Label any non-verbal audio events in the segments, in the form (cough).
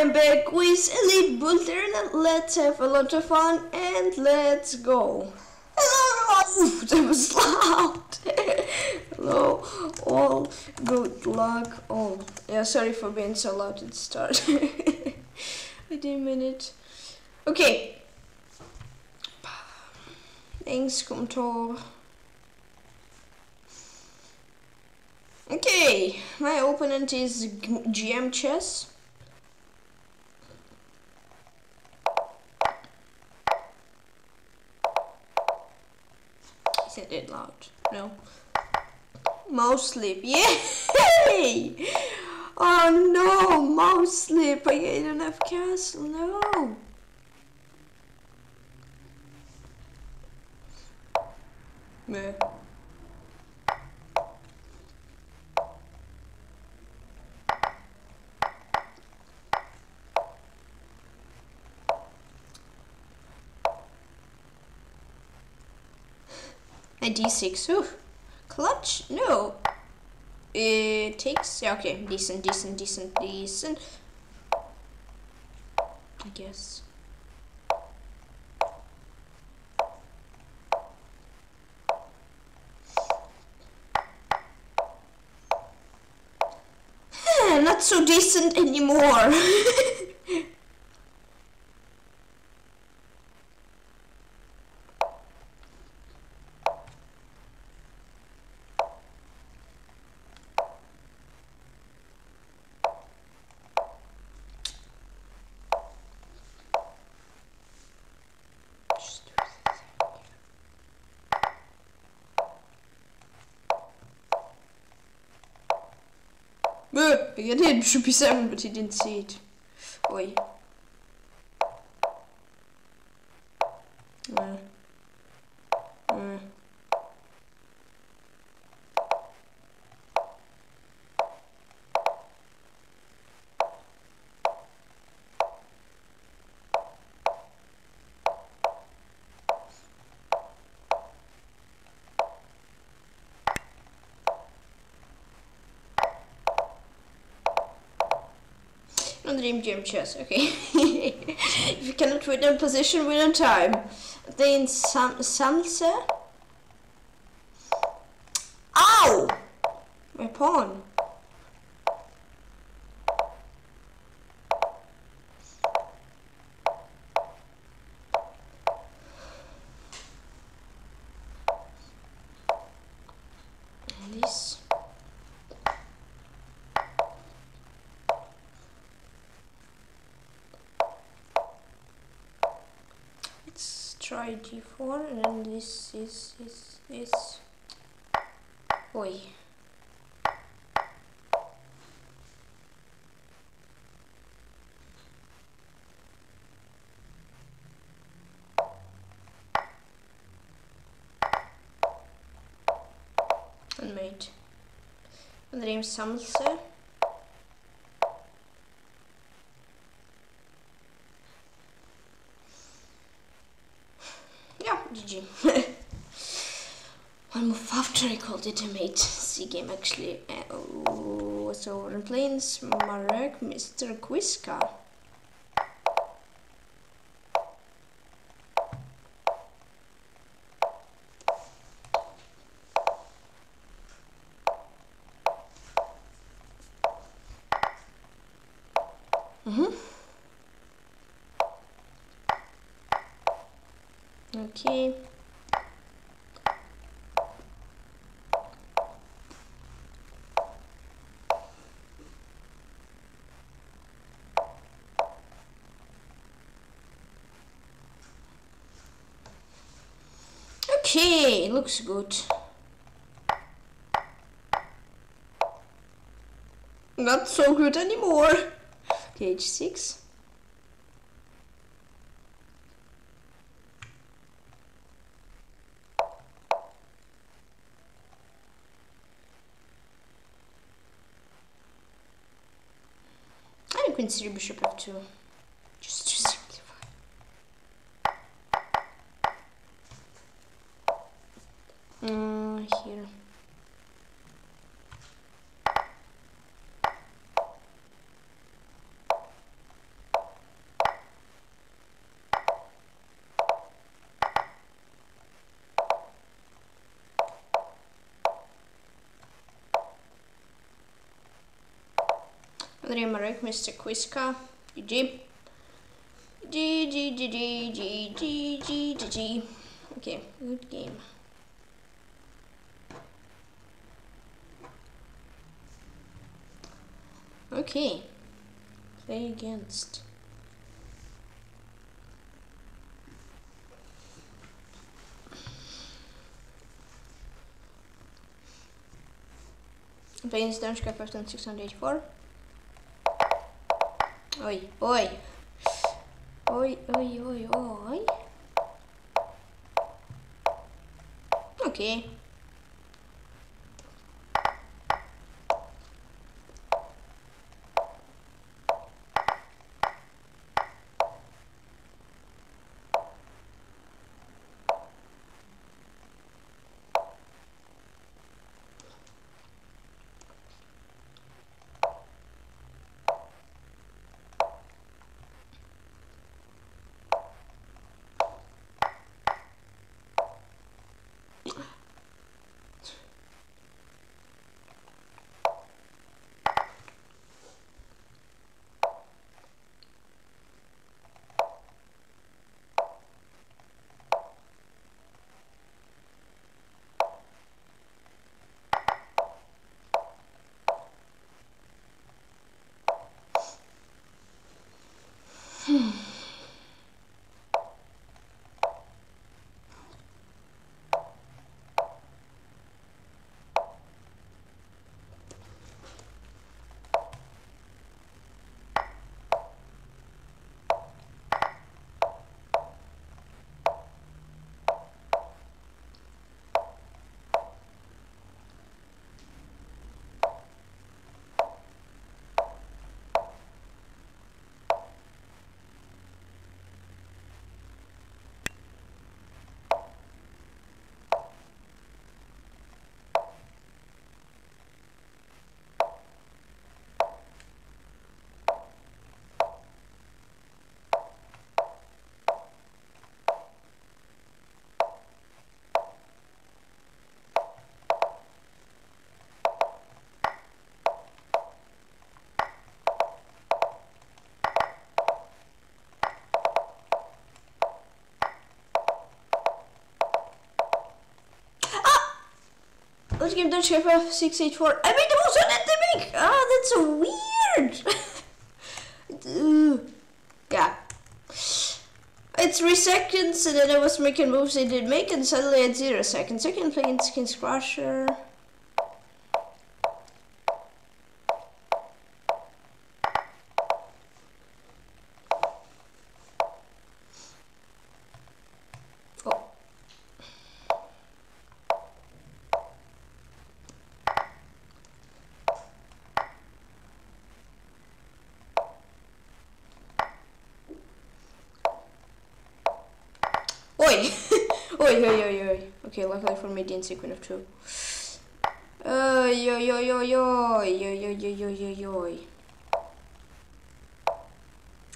am back with Elite Bull Let's have a lot of fun and let's go. Hello (laughs) that was loud. (laughs) Hello, all good luck. Oh, yeah, sorry for being so loud at the start. (laughs) I didn't mean it. Okay. Thanks, Komtor. Okay, my opponent is GM Chess. It loud? No. Mouse sleep. Yay! (laughs) Oh no, mouse sleep. I don't have castle. No. Meh. D6. Ooh. Clutch? No. It takes. Yeah, okay. Decent, decent, decent, decent. I guess. (laughs) Not so decent anymore. (laughs) I did should be seven, but he didn't see it. Oi. Uh. Uh. On dream gym chess, okay. (laughs) if you cannot win in position, win on time. Then some salsa. Ow! My pawn. This. Let's g4 and this is is is Oi. Unmade. Andreim samelse. Ja, GG. One move after I called it a mate. Game actually. Uh, oh, so we're playing Mr. Quiska. Mm-hmm. Okay. Okay, looks good. Not so good anymore. Okay, h6. I consider bishop f2 just to simplify. Uh, here. André Marek, Mr. Quiska, GG. G G G G G G G G G. Okay, good game. Okay, play against. Playing Stoneshka 5684. Ой, ой. Ой, ой, ой, ой. Окей. Let's give Dutch FF684. I made the most make! Ah, that's so weird! (laughs) yeah. It's 3 seconds and then I was making moves I didn't make and suddenly at 0 seconds. I can play in Skins Crusher. Oh. Oi! oi, oi, oi, oi. Okay, luckily for me, didn't see Queen of Two. Oi, oi, oi, oi, oi, oi, oi, oi, oi, oi.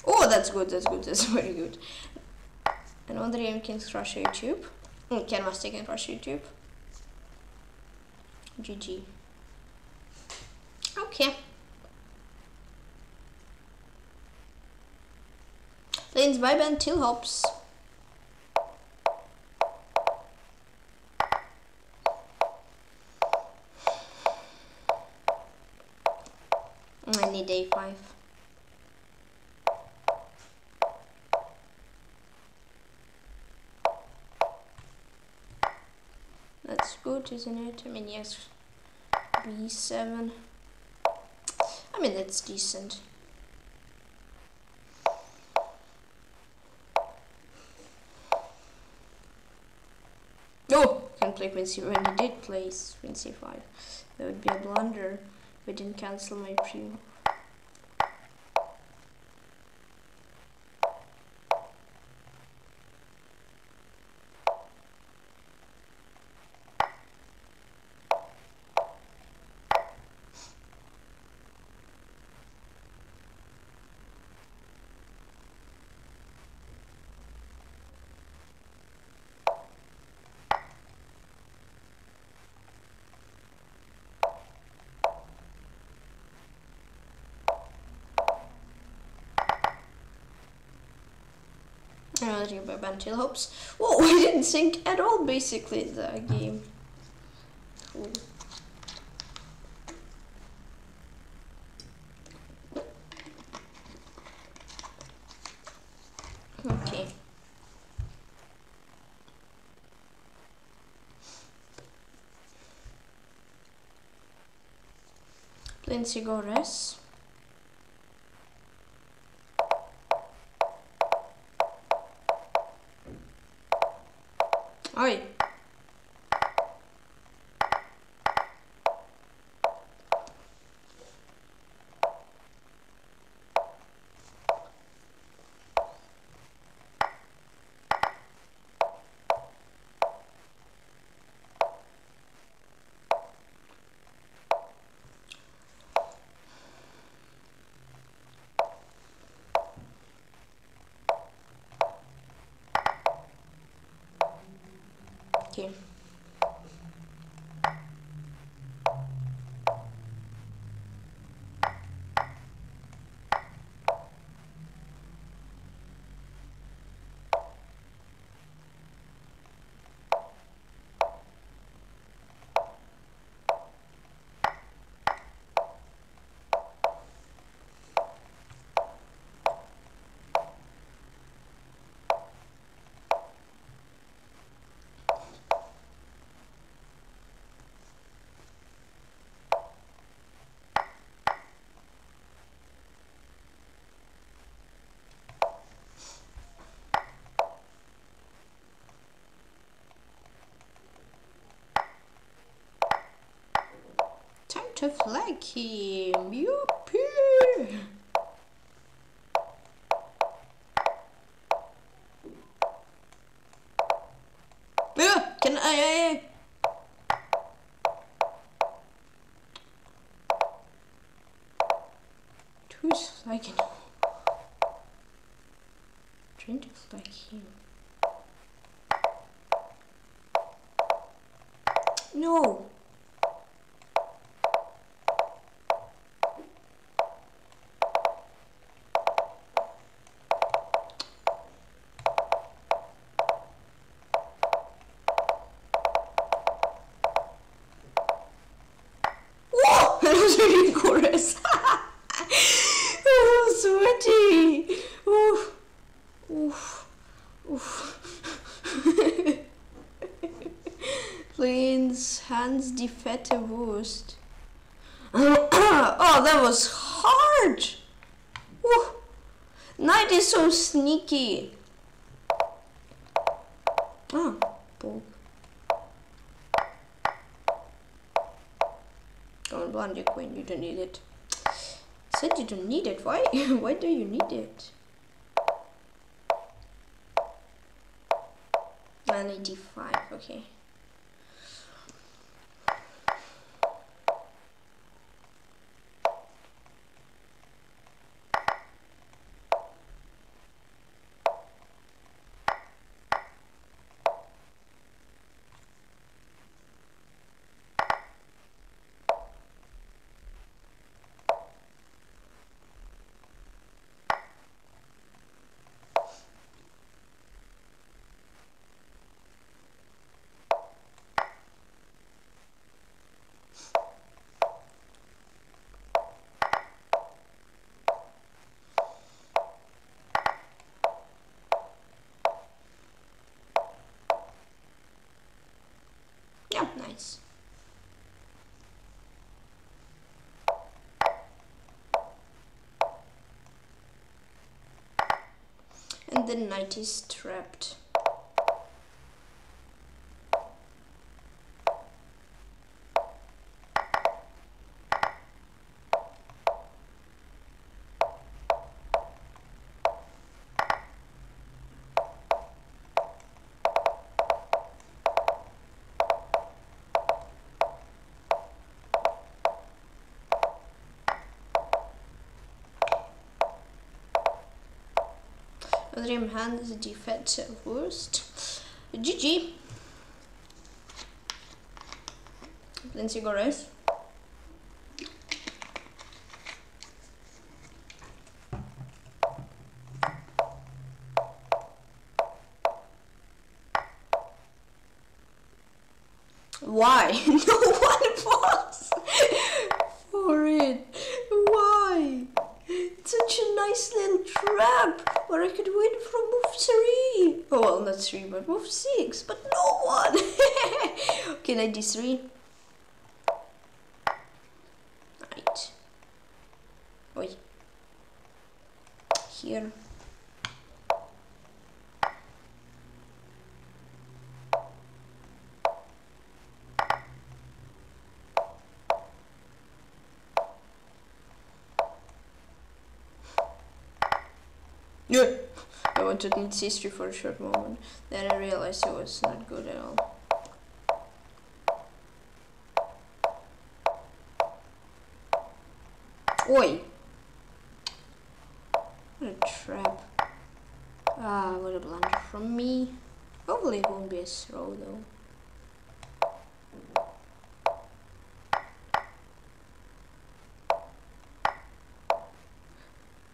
Oh, that's good, that's good, that's very good. Another game can crush YouTube. Mm, Can must can crush YouTube. GG. Okay. Lanes by Ben Till Hops. I need A5. Good, isn't it? I mean, yes. B7. I mean, that's decent. Oh! Can't play Queen C when he did play Queen C5. That would be a blunder. We didn't cancel my pre Another team by Bantil Hopes. Whoa, (laughs) we didn't sink at all basically the game. Cool. Okay. Lindsay Gores. Oi. Okay. Time to flag him. Was chorus. oh, sweaty. Oof. Oof. Oof. Cleans hands die fette Wurst. oh, that was hard. Woo. Night is so sneaky. Ah, bulb. Your queen, you don't need it. Said you don't need it. Why? (laughs) Why do you need it? 985, okay. Nice. And the knight is trapped. Dream hand is defensive worst. GG. Lindsay Gores. 93 right Oi. here Yeah. I wanted to history for a short moment, then I realized it was not good at all.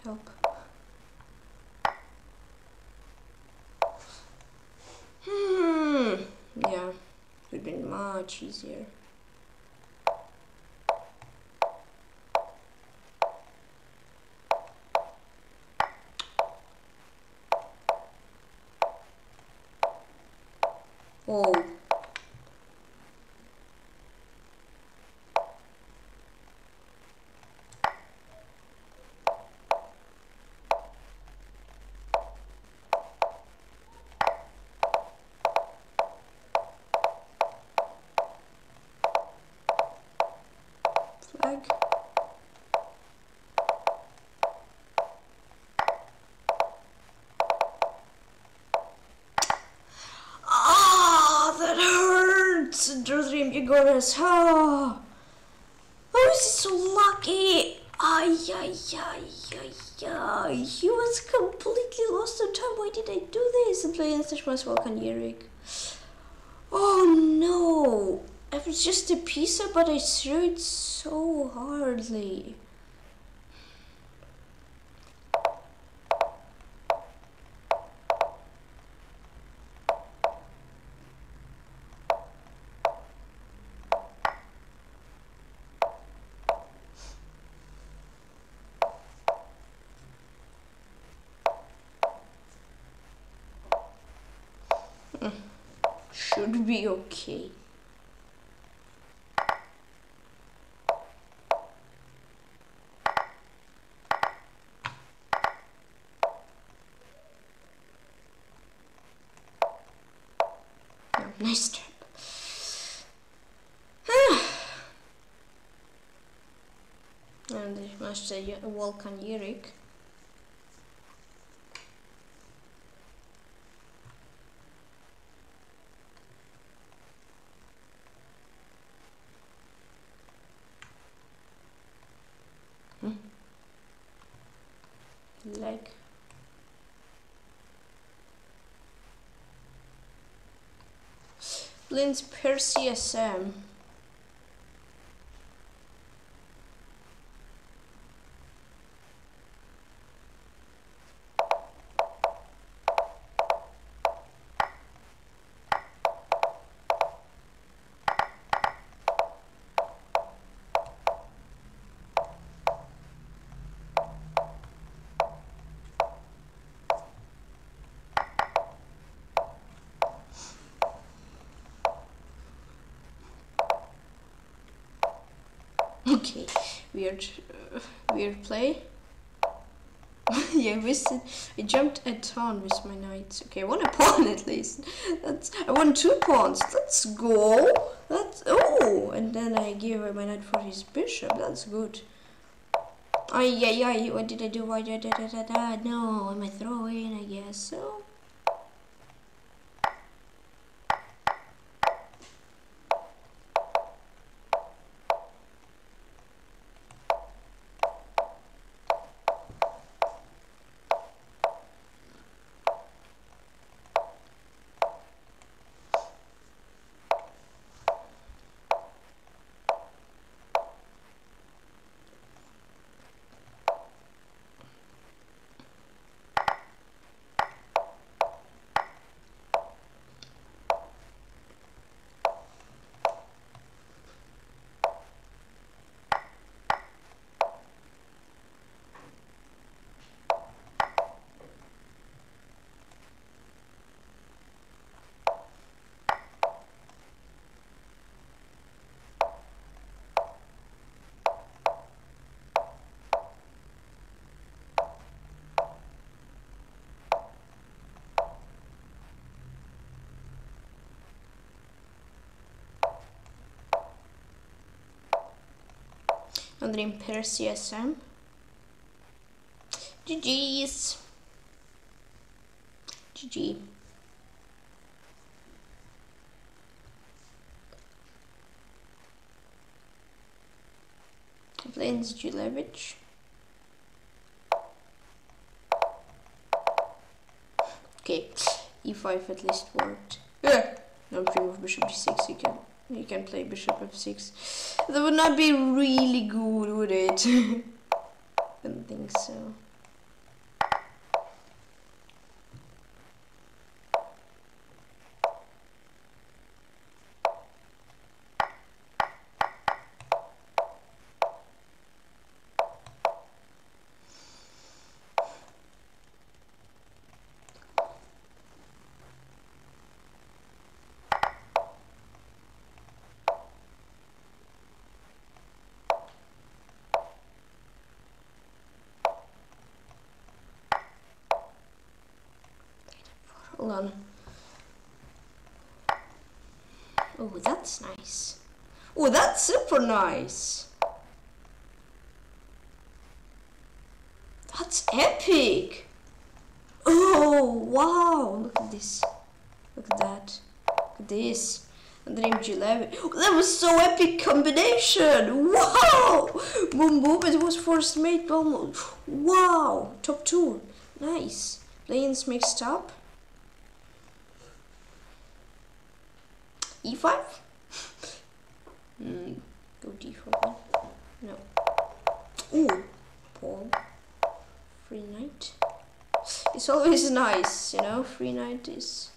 Help. Hmm. Yeah, would have been much easier. Oh. Flag. Ah, that hurts. Dream Yegoras. Ah. Oh, is he so lucky? Ay, ay, ay, ay, ay. He was completely lost on time. Why did I do this? I'm playing such much Volkan Yerik. Oh no. It was just a piece but I threw it so hardly. Should be okay. Nice trap. (sighs) and ich möchte Volkan Yerik. leg Blins per CSM um, Okay, weird, uh, weird play. (laughs) yeah, I missed. I jumped a ton with my knights. Okay, I won a pawn (laughs) at least. That's I won two pawns. Let's go. That's oh, and then I gave away my knight for his bishop. That's good. Ay yeah yeah. What did I do? Why did da da da da? No, am I throwing? I guess so. Under Imper CSM. GG's. GG. Plains Julevich. Okay, e5 at least worked. Yeah. No dream of bishop d6. You can you can play bishop f6. That would not be really good, would it? (laughs) I don't think so. Hold on. Oh, that's nice. Oh, that's super nice. That's epic. Oh, wow. Look at this. Look at that. Look at this. And then MG11. Oh, that was so epic combination. Wow. Boom, boom. It was first mate almost. Wow. Top two. Nice. Lanes mixed up. e5? Mm, go d4 No. Ooh, pawn. Free knight. It's always nice, you know. Free knight is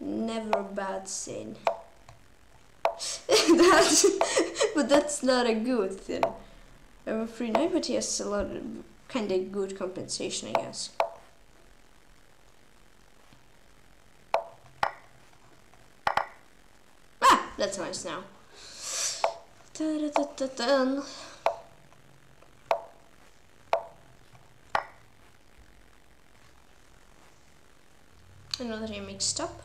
never a bad thing. (laughs) that's, (laughs) but that's not a good thing. I have a free knight, but he has a lot of kind of good compensation, I guess. Ah, that's nice now. Da -da -da Another I mixed up.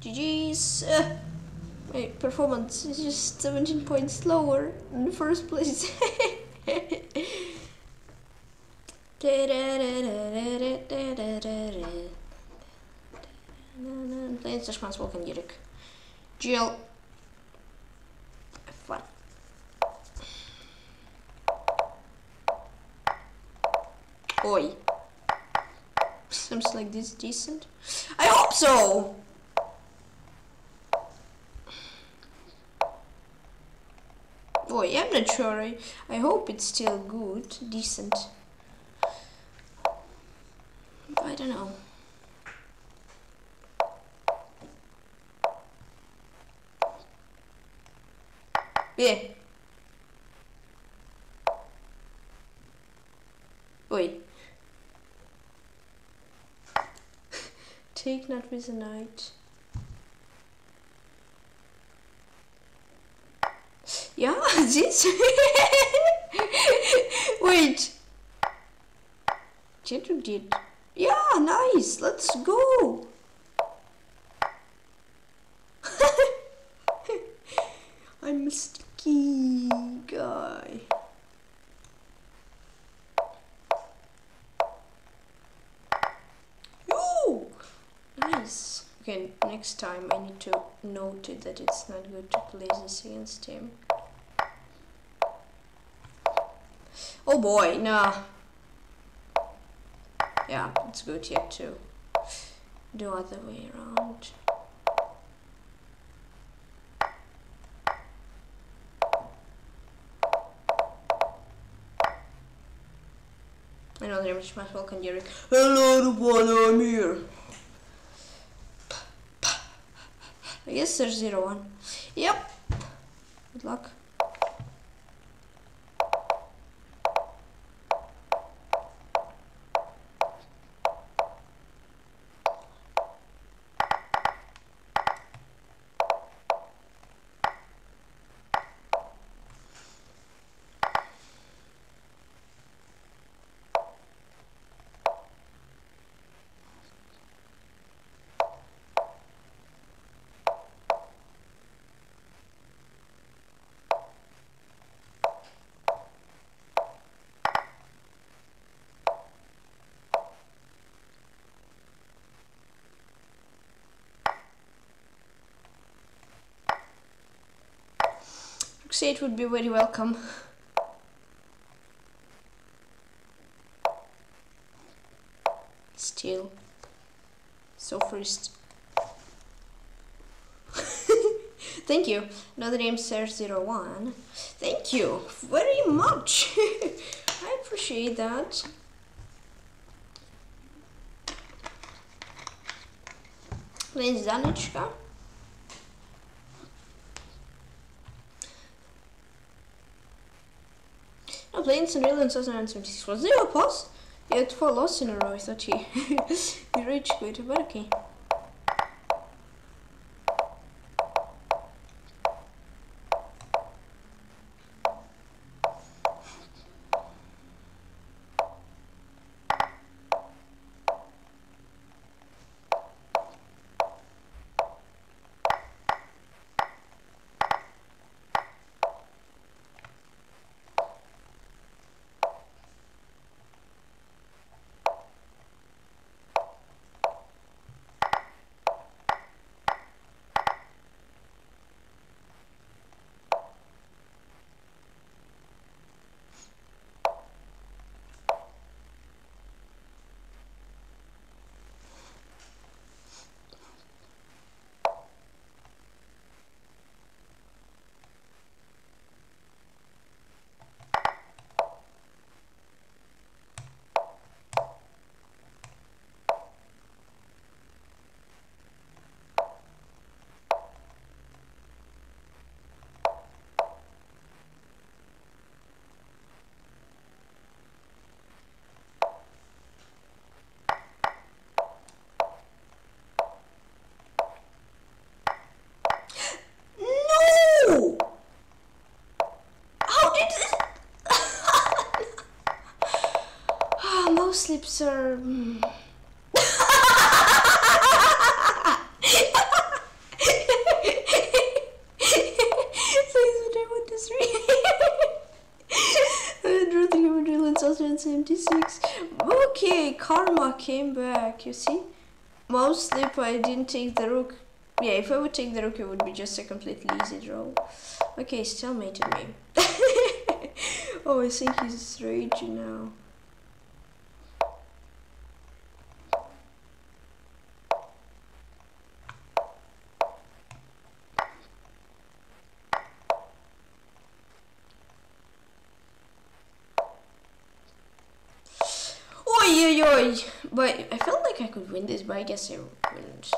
GG's. Uh, my performance is just 17 points lower in the first place. Playing such mass walking Yurik. Jill. Fun. Oi. Seems like this decent. I hope so! Oi, I'm not sure. I, I hope it's still good, decent. I don't know. Yeah. Wait. With a knight. Yeah, (laughs) this. (laughs) Wait. Gentle did. Yeah, nice. Let's go. I'm Mr key guy. Ooh, nice. Okay, next time I need to note it that it's not good to play this against him. Oh boy, nah. Yeah, it's good yet to do other way around. Another image might welcome Derek. Hello everyone, I'm here. Guess there's zero one. Yep. Good luck. It would be very welcome. Still. So first. (laughs) Thank you. Another name Ser01. Thank you very much. (laughs) I appreciate that. Then Zanichka. No, playing Unreal in 2076 was zero pause. You had four losses in a row, I thought you, (laughs) you rage quit, but okay. No! How did this? Slips (laughs) are. Please, would I want this read? 176. Okay, karma came back. You see, most slip I didn't take the rook. Yeah, if I would take the rook, it would be just a completely easy draw. Okay, stalemated me. (laughs) oh, I think he's raging now. Oi, oi, oi! But I felt like I could win this, I guess I wouldn't.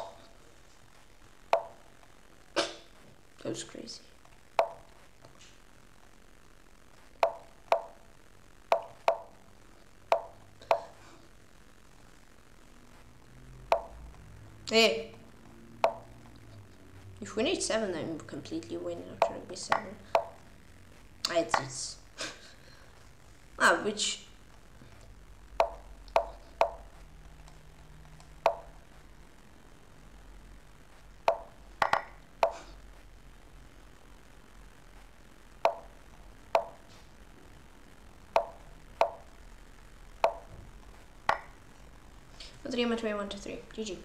That was crazy. Hey. If we need seven, then we completely win after b seven. Ah, it's, it's ah, which Three, I'm one, two, three. GG.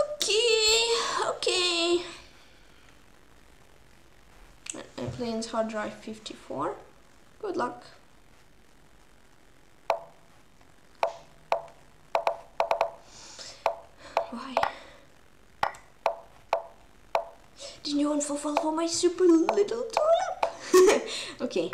Okay, okay. Airplanes hard drive 54. Good luck. Why? For my super little tulip? (laughs) okay.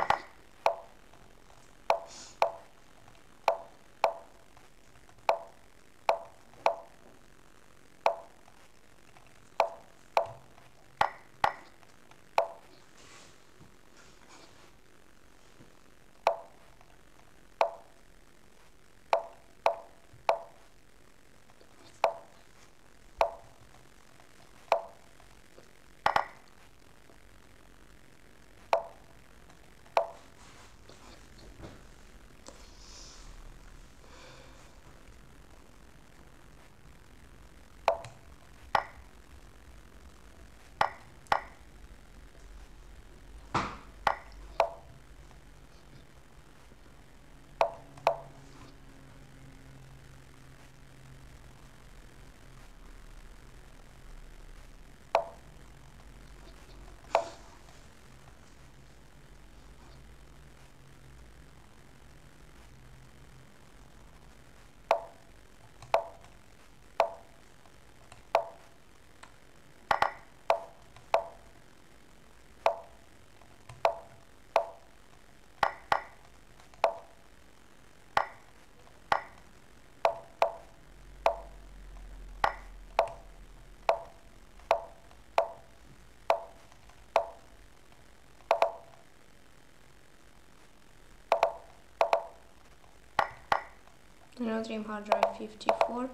No Dream Hard Drive 54.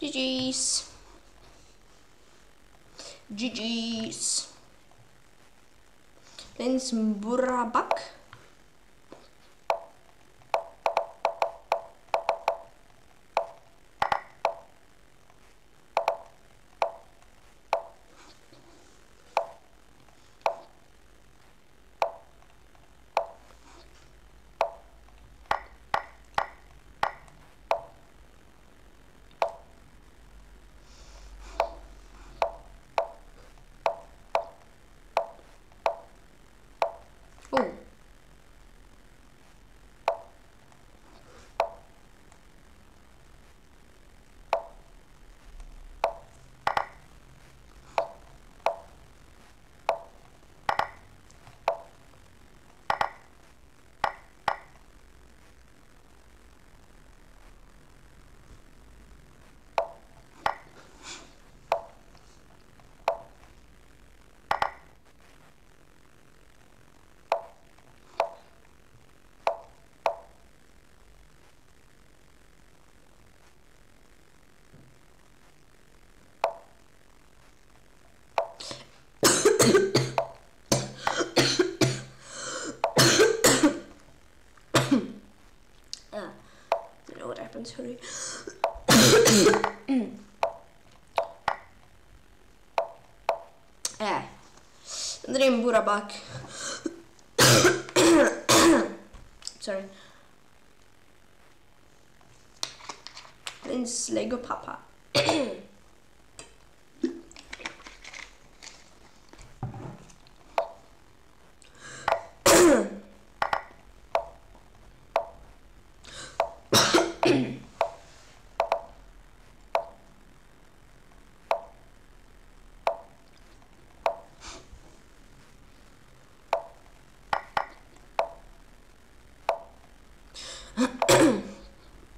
GG's. GG's. Lens Burabak. Oh. Ah, don't know what happened, sorry. (coughs) eh. Dream Burabak. (coughs) sorry. It's Lego Papa. (coughs)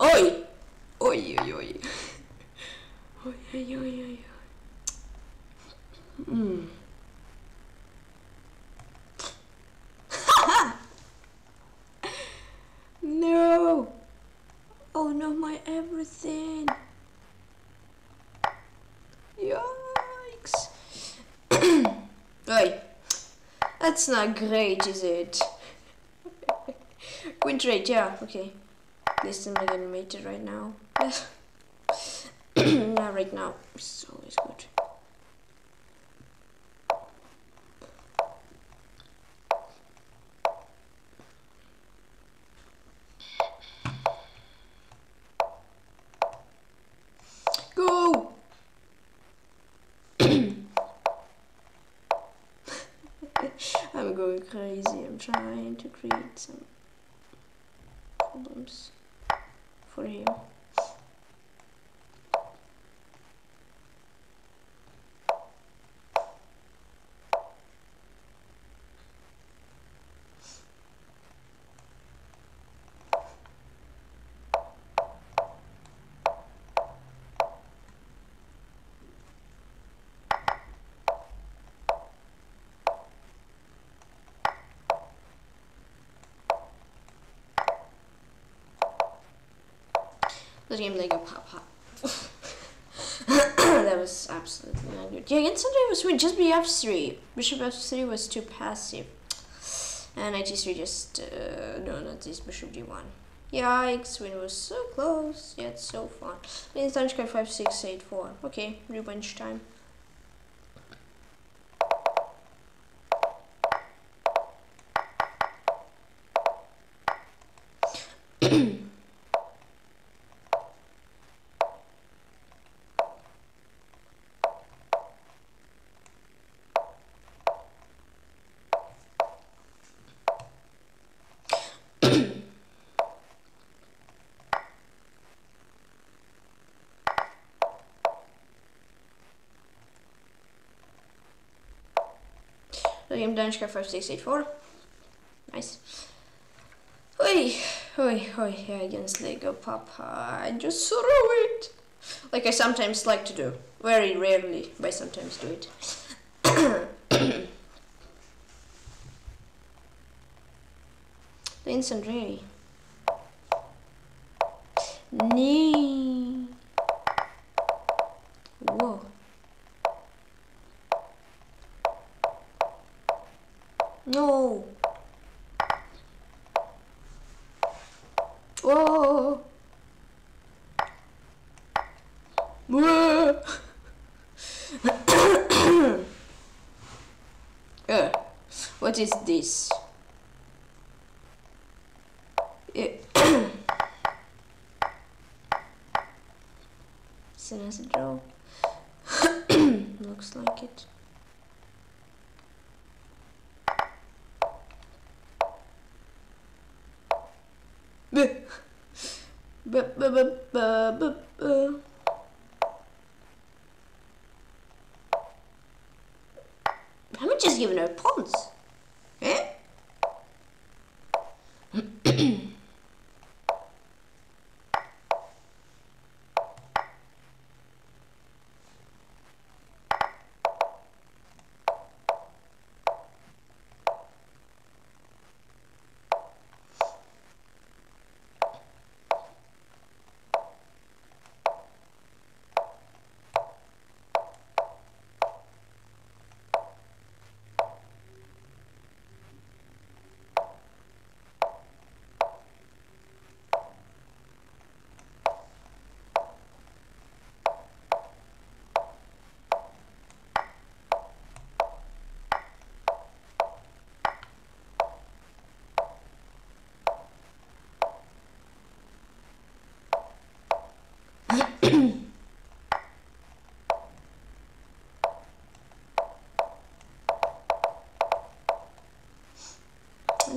Oi! Oi, oi, oi. Oi, oi, oi, oi. Mm. no! Oh no, my everything! Yikes! Oi! That's not great, is it? (laughs) Win rate, yeah, okay. This is like animated right now. (laughs) Not right now. It's always good. Go! I'm going crazy. I'm trying to create some problems for him. The game Lego Pop Pop. (laughs) that was absolutely not good. Yeah, against Sunday was weird. Just bf3. Bishop f3 was too passive. And knight g3 just, uh, no, not this, bishop d1. Yikes, win was so close, yet so fun. Means Tanchka 5, 6, 8, 4. Okay, revenge time. William Danishka 5684. Nice. Oi, oi, oi, against Lego Papa. I just threw it. Like I sometimes like to do. Very rarely, but I sometimes do it. (coughs) the instant really. Knee. Whoa. No. Whoa. Whoa. uh, what is this? It Sin as a draw. Looks like it. Buh. Buh, buh, buh, buh, buh, buh. Haven't just given her pawns. Eh?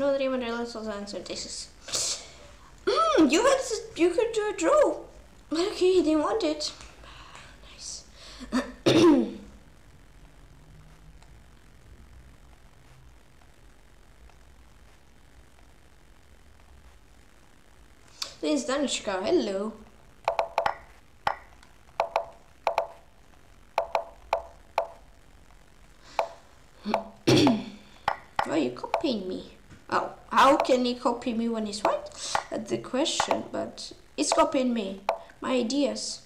No dream and realize was answer this is. You had you could do a draw. but Okay, didn't want it. Nice. This is Danishka, hello. Why are you copying me? Oh, how can he copy me when he's right? That's the question, but he's copying me. My ideas.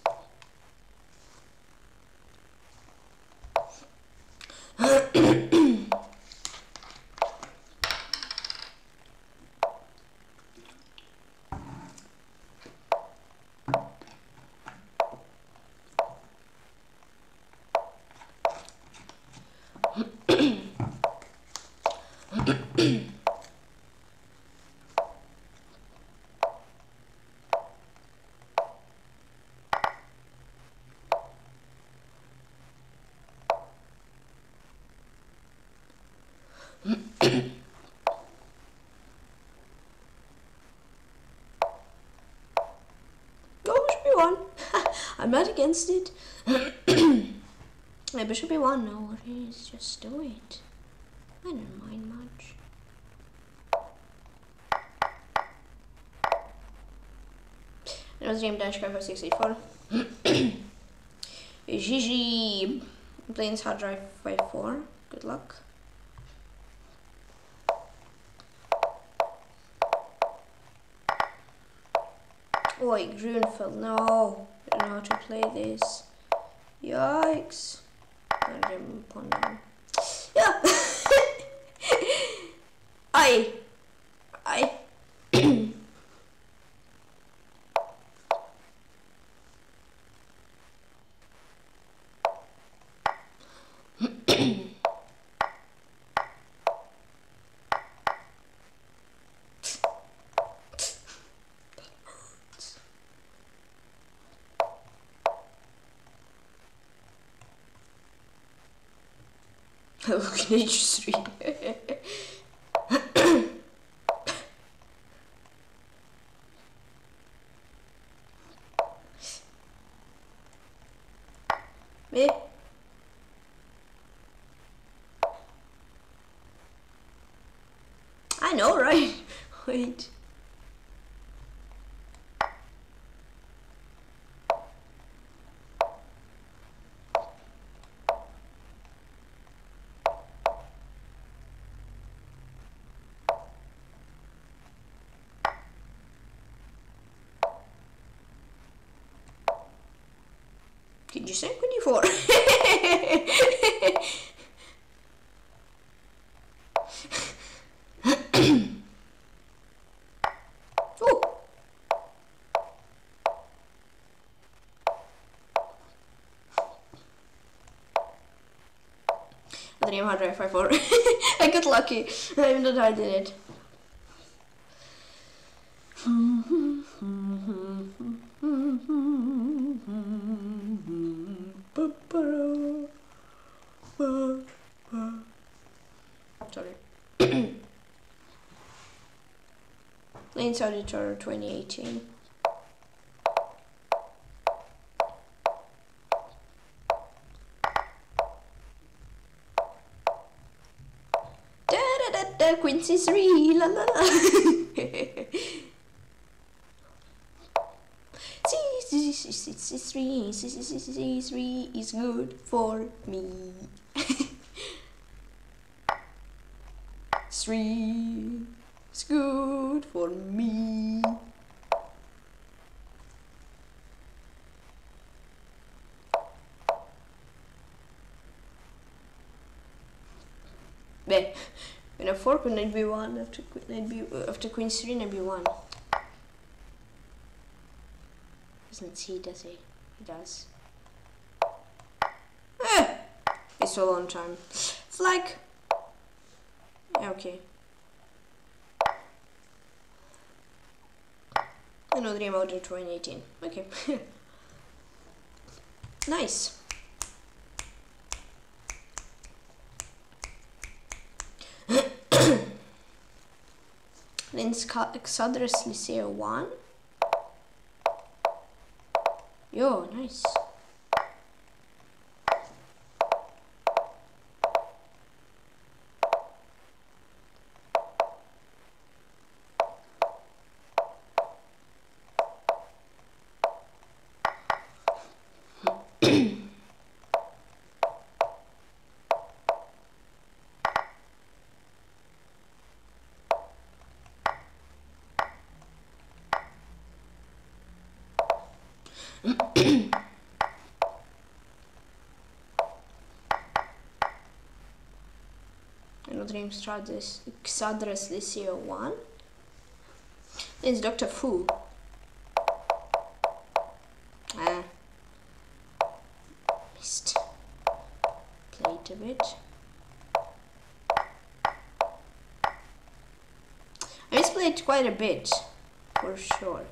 Go bishop b1. I'm not against it. yeah, bishop b1, no worries. Just do it. I don't mind much. It was game dash for 64. (coughs) GG. Plains hard drive 54. Good luck. Oi, Grunfeld, no. I don't know how to play this. Yikes. Yeah. (laughs) I. Look at H3. Me? I know, right? Wait. Did you say 24? oh. I hard drive 54. (laughs) I got lucky. Even though I did it. Lane's Auditor 2018. Da da da da Quincy 3 la la la C C C C three C C C C three is good for me. (laughs) three is good for me. Beh, when a four could knight b1 after queen knight b uh, after queen three knight b1. Doesn't see, does he? He does. Eh, it's a long time. It's like okay. Another dream out in 2018. Okay. (laughs) nice. (coughs) Then Xadrez Liceo 1. Yo, nice. Dream Stradis Xadrez Liceo 1. It's Dr. Fu. Ah. Missed. Played a bit. I misplayed quite a bit, for sure.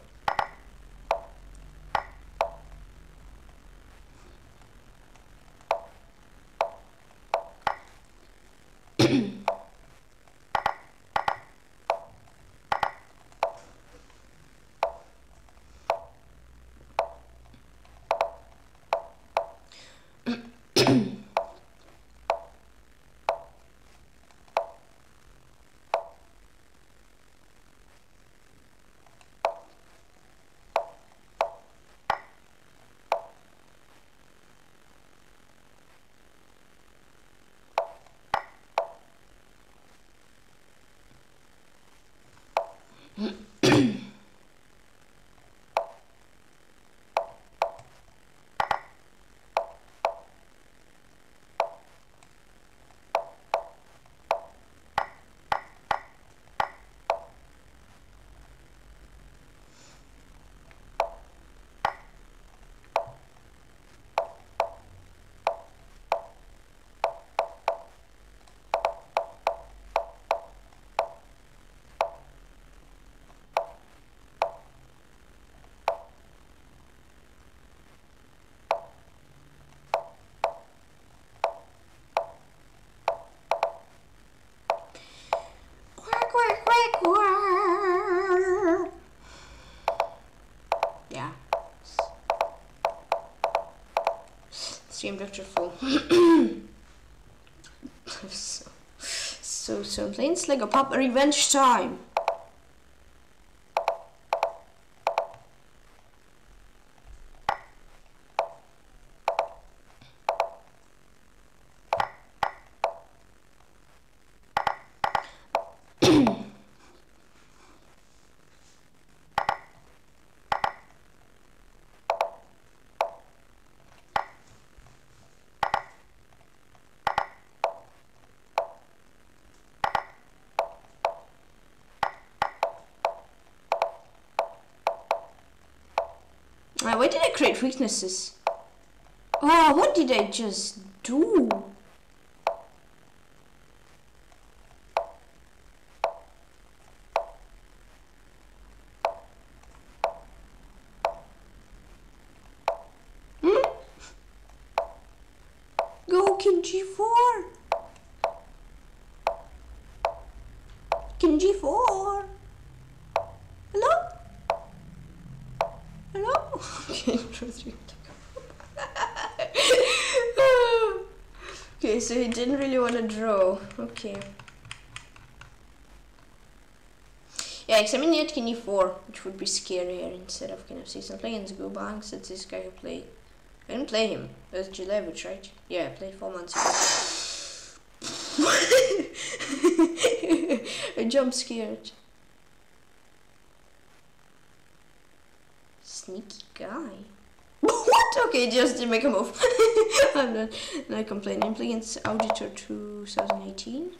Quack, quack. Yeah. Stream Dr. Full. (coughs) so, so, so playing Lego Pop Revenge Time. Why did I create weaknesses? Oh, what did I just do? Hmm? Go King G4! King G4! Hello? Hello? Okay, so he didn't really want to draw. Okay. Yeah, exterminate King E4, which would be scarier instead of King F6. I'm playing against Gobanks, it's this guy who played. I didn't play him. It was Gilevich, right? Yeah, I played four months ago. (laughs) I jump scared. Sneaky guy. what? Okay, just to make a move. (laughs) I'm not, not complaining. I'm playing against Auditor 2018.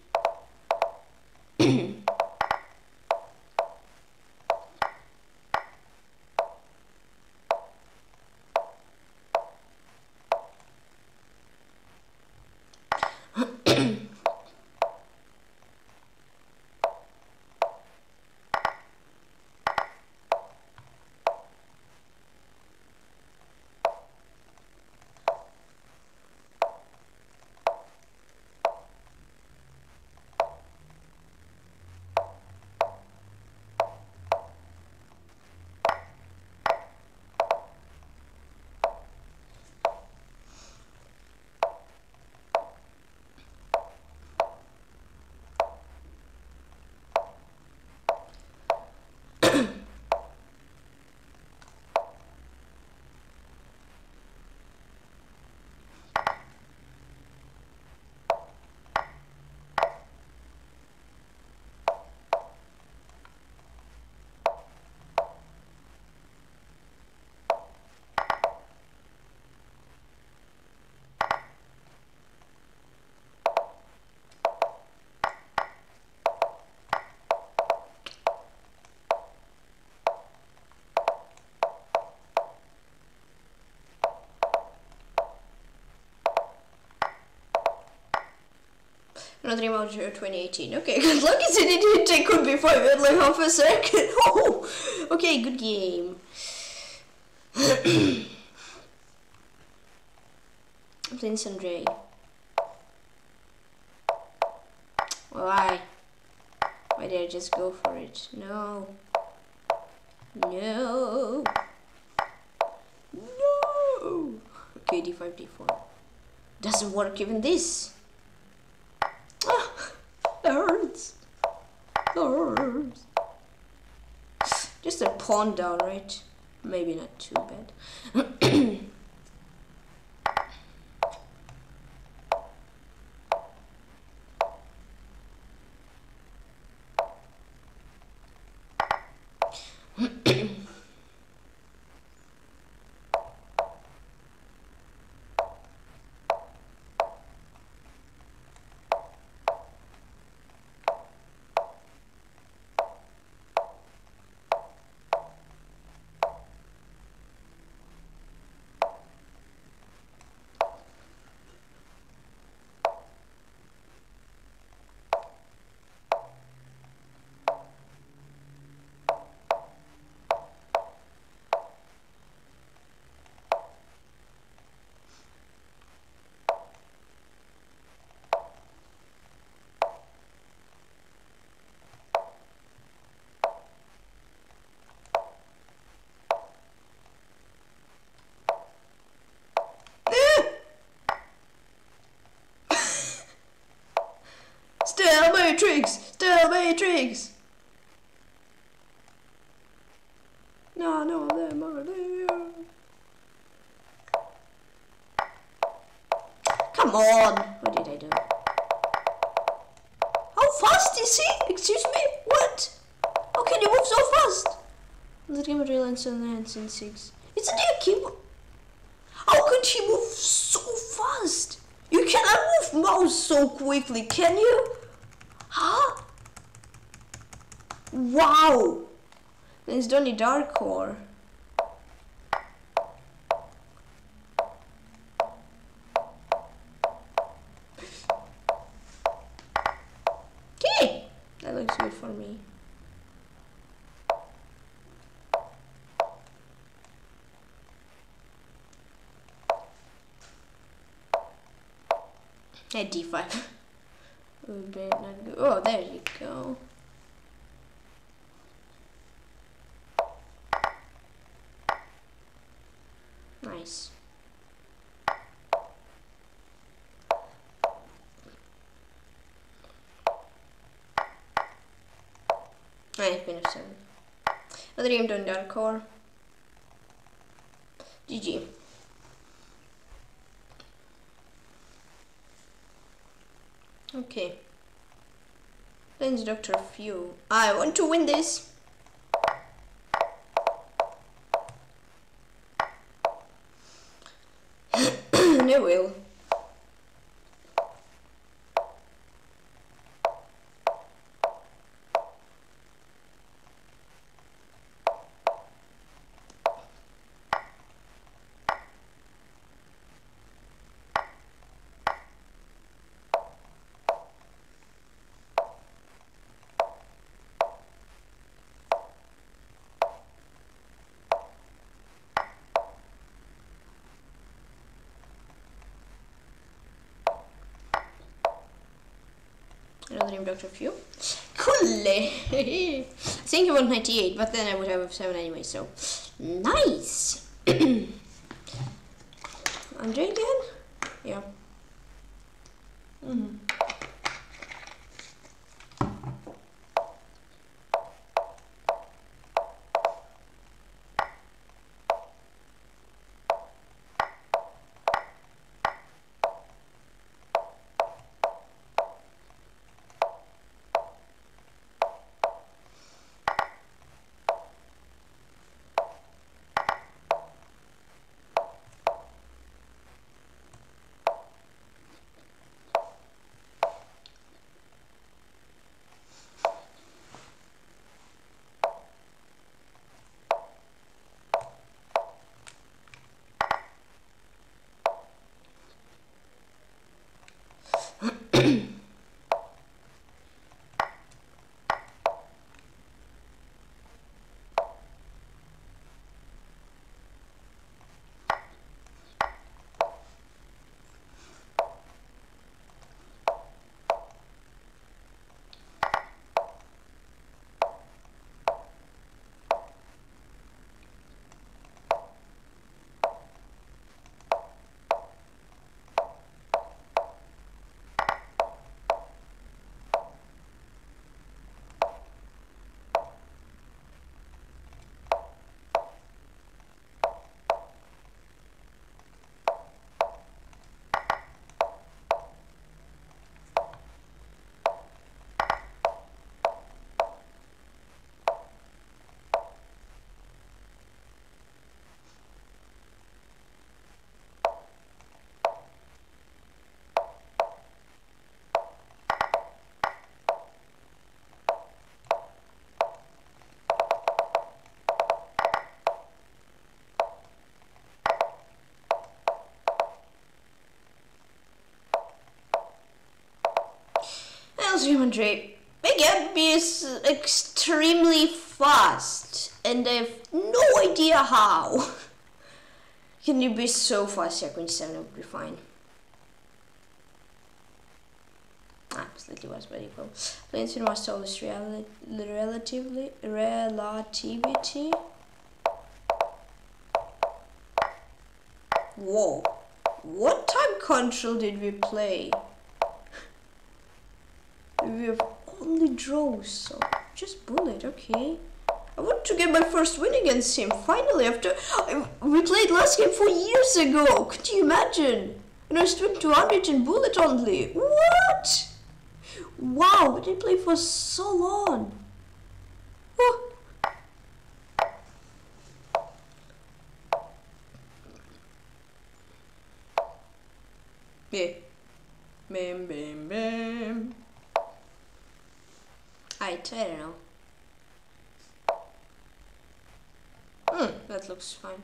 Another email 2018. Okay, (laughs) good luck. It's an idiot take could be five in like half a second. (laughs) Oh, okay, good game. I'm playing Sundray. Why? Why did I just go for it? No. No. No. Okay, d5, d4. Doesn't work even this. Ah, that hurts. That hurts. Just a pawn down, right? Maybe not too bad. (clears throat) Still Matrix! Still Matrix! None of them are there. Come on! What did I do? How fast is he? Excuse me? What? How can you move so fast? Game of real and in six. It's a new keyboard. How could he move so fast? You cannot move mouse so quickly, can you? Wow! It's don't dark core. Okay! That looks good for me. At (laughs) D5. Oh, there you go. i minus 7. Jag drev den där kvar. GG. Okay. Lens Doctor Few. I want to win this. (coughs) and I will. Another name Dr. Few. Cool! I think want 98, but then I would have 7 anyway, so. Nice! (coughs) Again? Yeah. Tree. Big Ab is extremely fast, and I have no idea how. (laughs) Can you be so fast? Yeah, 7 would be fine. Ah, slightly was but cool. Planes in must always rel relatively relativity. Whoa. What time control did we play? We have only draws, so just bullet, okay. I want to get my first win against him, finally, after um, we played last game four years ago, could you imagine? And I doing 200 in bullet only, what? Wow, we didn't play for so long. Oh. Yeah. Bam, bam, bam. I don't know. Hmm, that looks fine.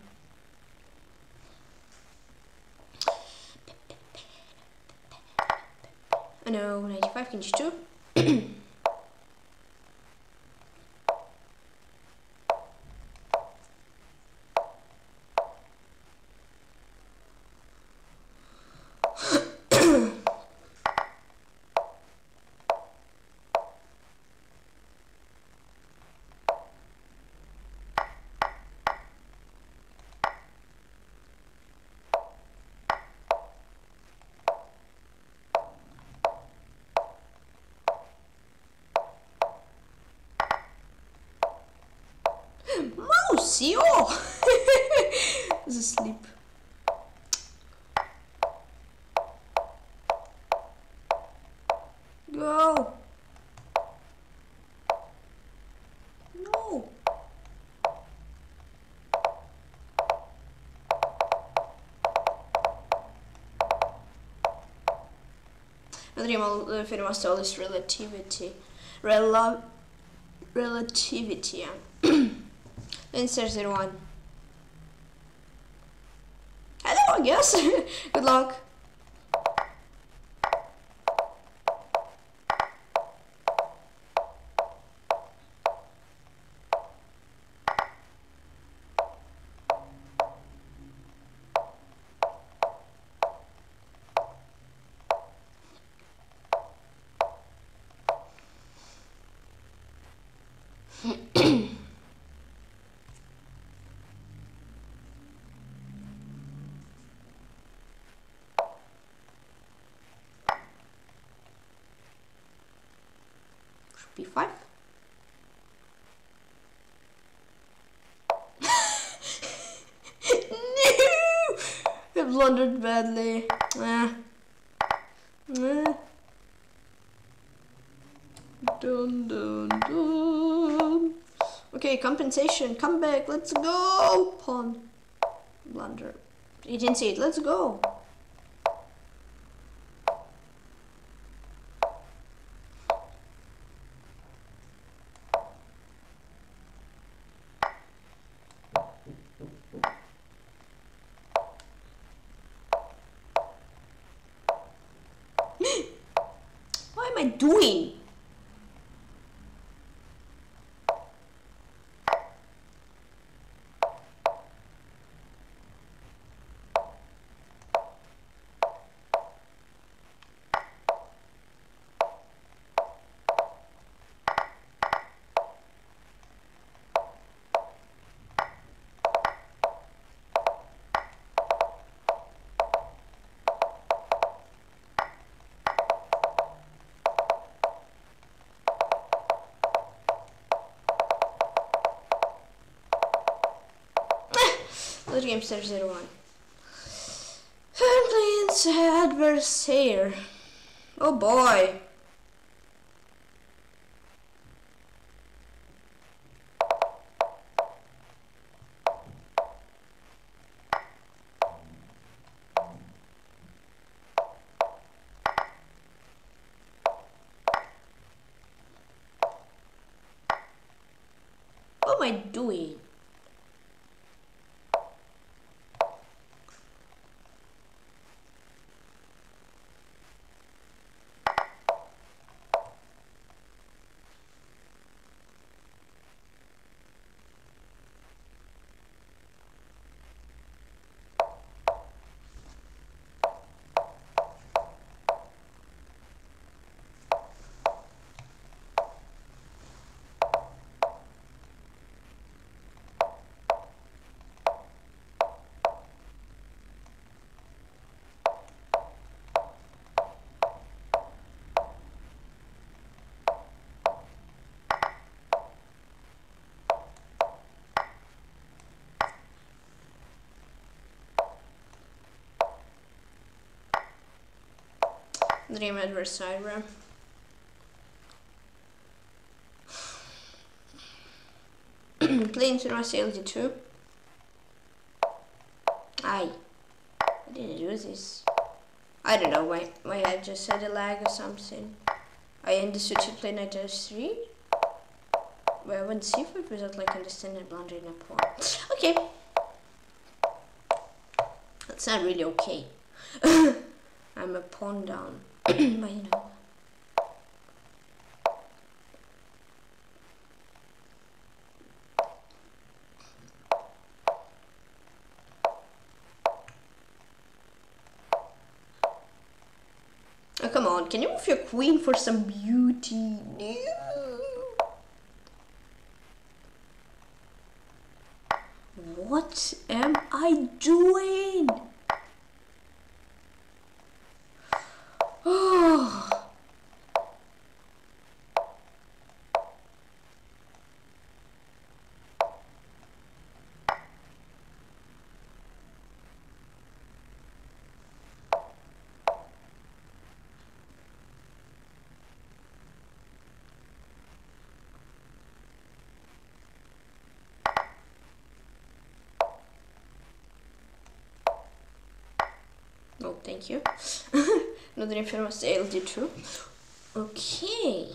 I know, 95 can you too? (clears throat) Oh! He's (laughs) asleep. Go! No! Vedremo eh, fermo a Stolis Relativity. Rel relativity, yeah. Insert 01. Hello, I guess. (laughs) Good luck. b5. no! I blundered badly. Ah. Ah. Dun dun dun. Okay, compensation. Come back. Let's go. Pawn. Blunder. It. Let's go. what am I doing? Other game stage 01. Plains adversary. Oh boy. What am I doing? Dream adversary. (clears throat) Playing to my LD2. Aye. I didn't do this. I don't know why why I just had a lag or something. I understood to play knight f3. But I went c5 without like understanding blundering a pawn. Okay. That's not really okay. (laughs) I'm a pawn down. Oh, come on. Can you move your queen for some beauty? thank you. (laughs) Another infamous LD2. Okay.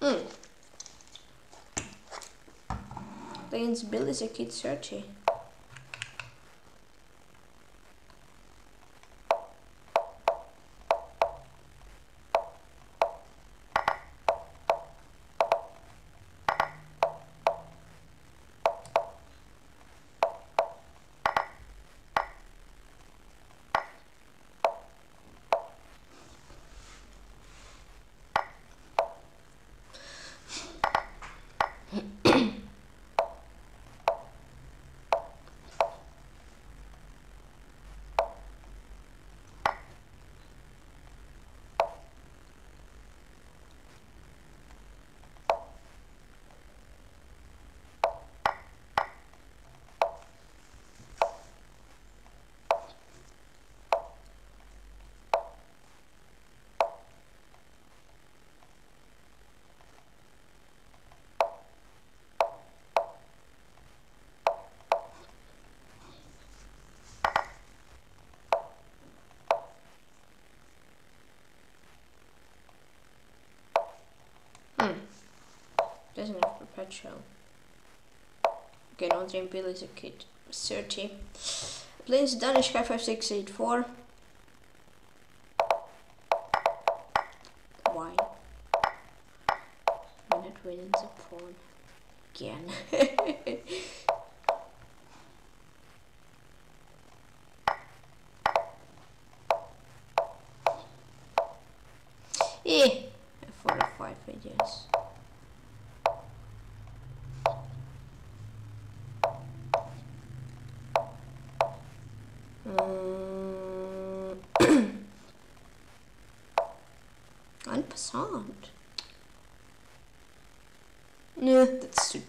Mm. Playing Bill is a kid 30. petrol. Okay, no dream bill is a kid. 30. Please, Danish Sky 5684.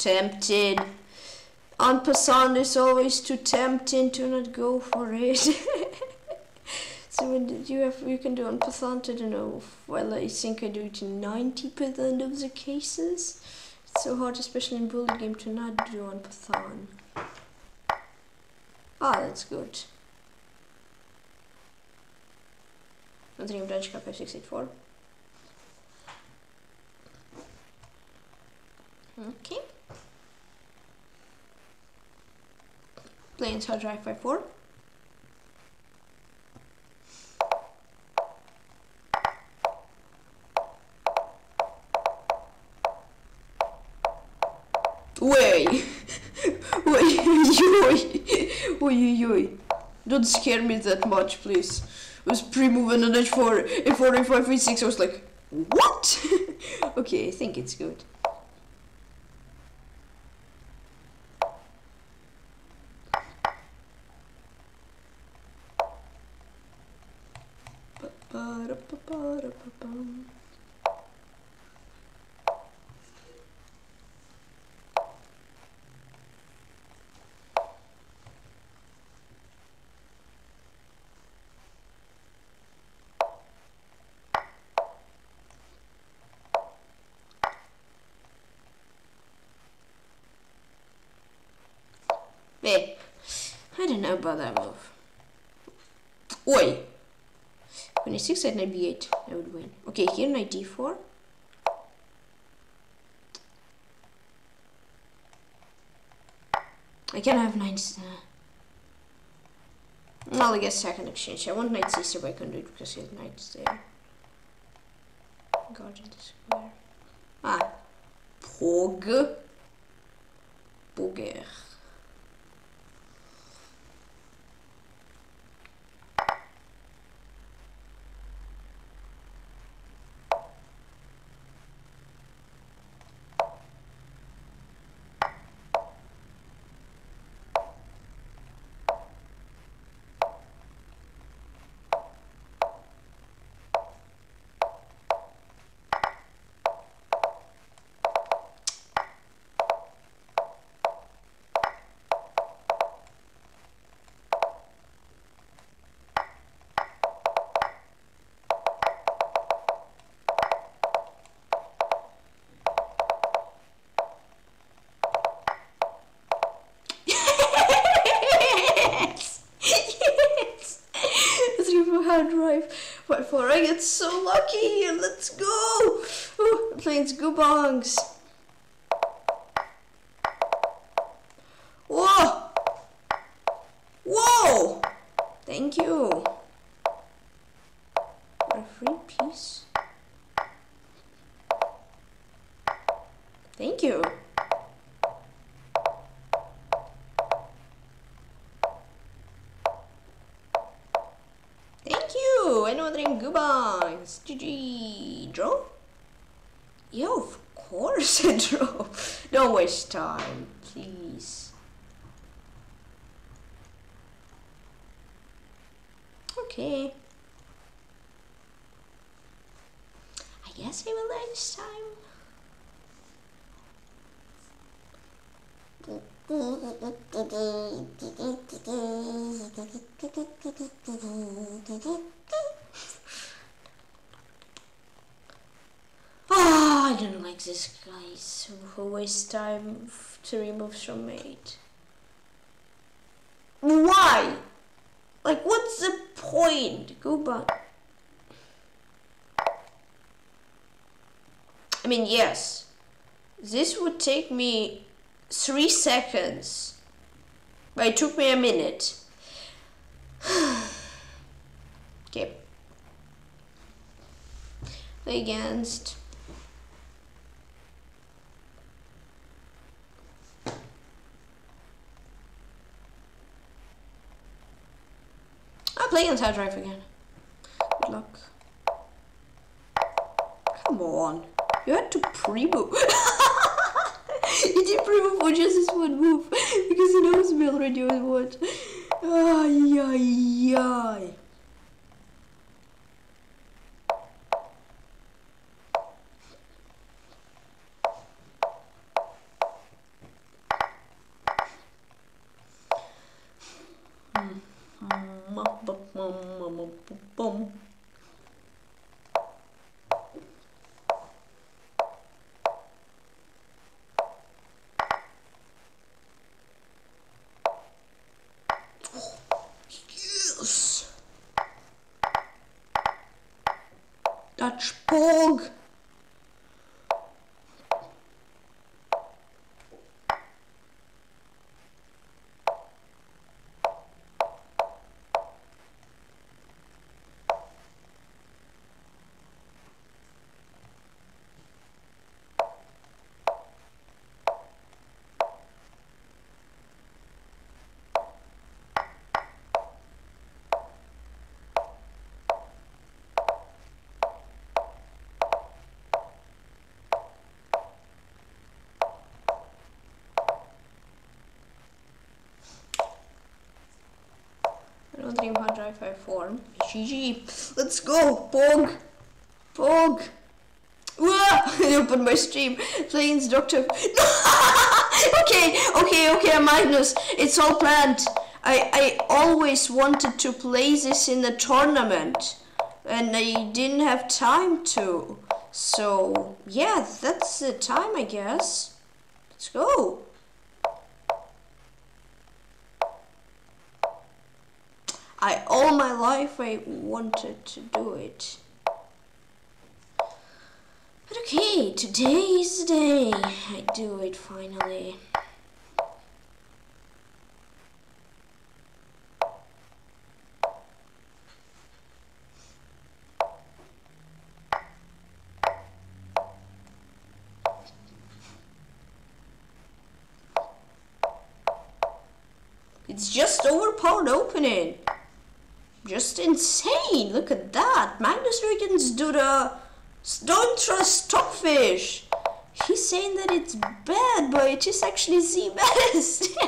tempted. En passant is always too tempting to not go for it. (laughs) so when you have you can do en passant, I don't know. Well, I think I do it in ninety percent of the cases. It's so hard, especially in bullet game, to not do en passant. Ah, that's good. Андрей Мдранчик, АП-684. Planes hard drive by 4. Way! Oi, (laughs) (laughs) Don't scare me that much, please. It was pre-moving on H4, A4, A5, A6. I was like, what? (laughs) okay, I think it's good. Ba-ba-da-ba-ba-da-ba-bum. Wait, I don't know about that move. Oi! When 6 at knight b8, I would win. Okay, here knight d4. I can have knights. Uh, well, I guess second exchange. I want knight c6, but I can do it because he has knights there. Guarding the square. Ah. Pog. Boger. But for I get so lucky, let's go! Ooh, I'm playing. Whoa! Whoa! Thank you. A free piece. Thank you. Thank you. Another in Goobongs. GG. Draw? Yeah, of draw. Don't (laughs) waste time, please. Okay. I guess I will next time. Ah, I don't like this guys who waste time to remove some mate. Why? Like, what's the point? Go back. I mean, yes, this would take me three seconds, but it took me a minute. (sighs) okay. Play against. I'll play against Hard Drive again. Good luck. Come on. You had to pre-move. (laughs) you did pre-move for just this one move. (laughs) Because he knows me already what. Ay, ay, ay. Yes. Dutch Pog. I don't dream hard drive I form. GG. Let's go. Pog. Pog. (laughs) I opened my stream. Playing Doctor. (laughs) okay, okay, okay, Magnus. It's all planned. I, I always wanted to play this in the tournament. And I didn't have time to. So, yeah, that's the time, I guess. Let's go. I all life I wanted to do it. But okay, today is the day I do it finally. It's just overpowered opening. Just insane. Look at that. Magnus Regans do the don't trust stockfish. He's saying that it's bad, but it is actually the best. (laughs)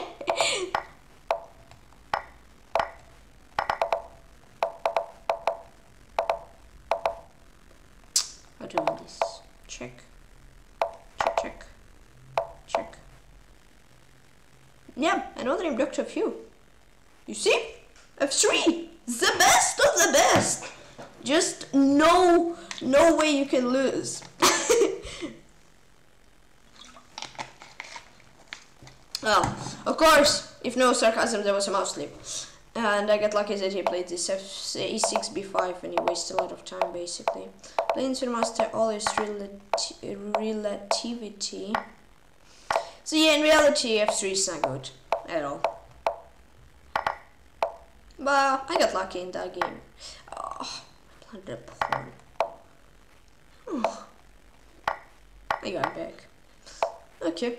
How do I do this? Check. Check, check. Check. Yeah, another inductor few. You see? F3! The best of the best! Just no, no way you can lose. (laughs) well, of course, if no sarcasm, there was a mouse sleep. And I got lucky that he played this e6 b5 and he wasted a lot of time basically. Playing Master always relati relativity. So yeah, in reality f3 is not good at all. But I got lucky in that game. Oh, I planted a pawn. Oh. I got back. Okay.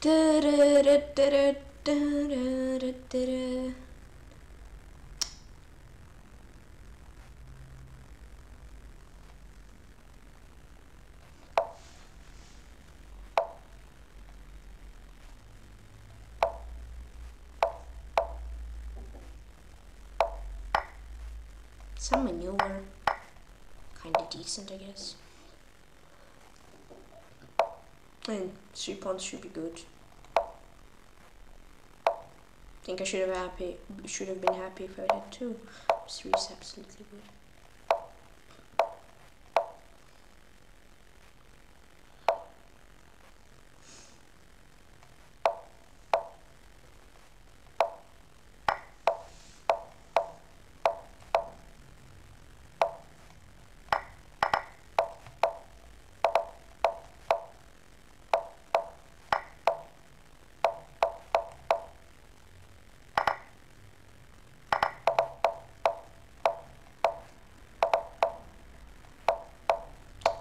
Da da da da da da da da decent, I guess. And three pawns should be good. I think I should have happy should have been happy if I had two. Three is absolutely good.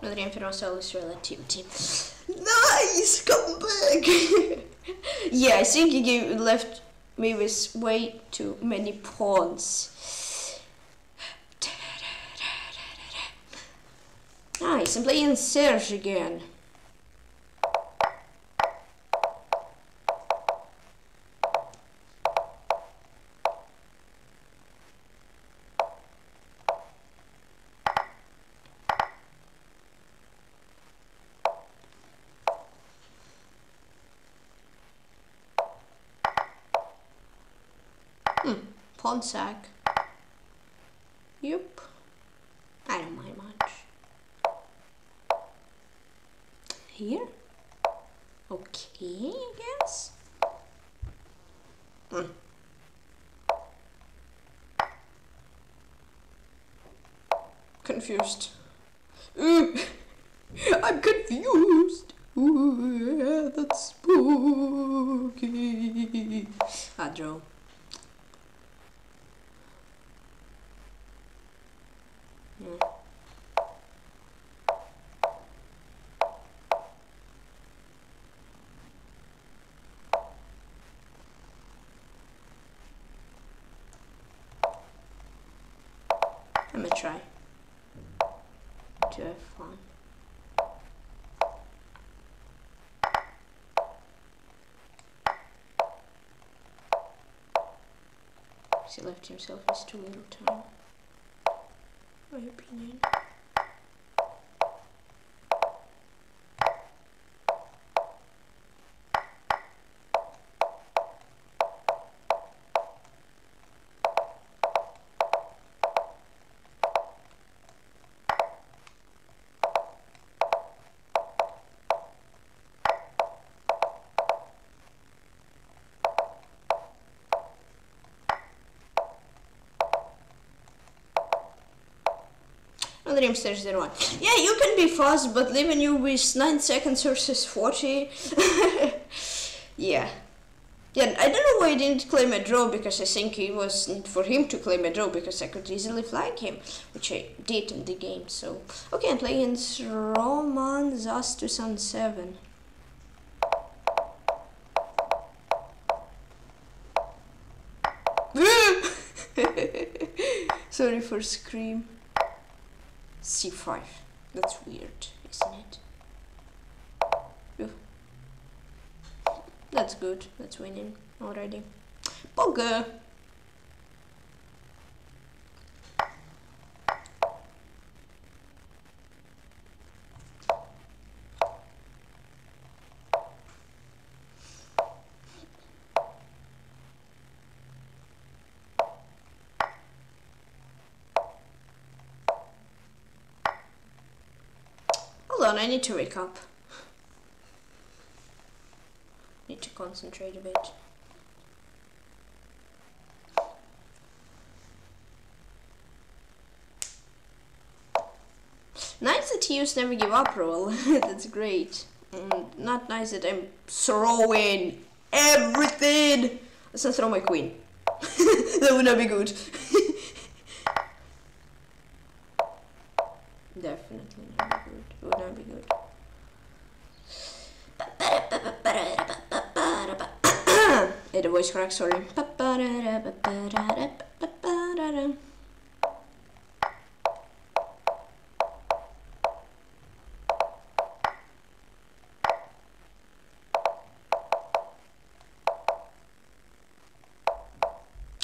Is relativity. Nice! Come back! (laughs) yeah, I think he gave, left me with way too many pawns. Nice, I'm playing Serge again. Sack. Yep. I don't mind much. Here? Okay, I guess. Hmm. Confused. Ooh. (laughs) I'm confused. Ooh, yeah, that's spooky. I draw. I'm gonna try to have fun. He left himself with too little time. My opinion. Dream Stage 01. Yeah, you can be fast, but leaving you with 9 seconds versus 40. (laughs) yeah. Yeah, I don't know why I didn't claim a draw because I think it was for him to claim a draw because I could easily flag him, which I did in the game. So, okay, I'm playing Roman Zas 2007. (laughs) Sorry for scream c5. That's weird, isn't it? That's good. That's winning already. Bugger! On, I need to wake up. Need to concentrate a bit. Nice that you use never give up roll. (laughs) That's great. Mm, not nice that I'm throwing everything. Let's not throw my queen. (laughs) that would not be good. (laughs) Definitely not be good. It would not be good. Voice crack, sorry.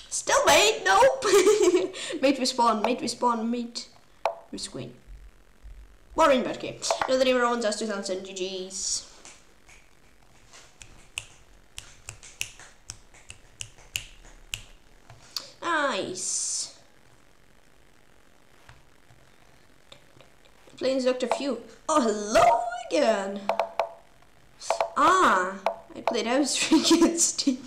Still mate, nope. (laughs) mate respawn, mate respawn, mate resqueen. Warren Berkey. Another name owns us 2000 GG's. Nice. Plains Dr. Few. Oh, hello again. Ah, I played F3 (laughs) against him.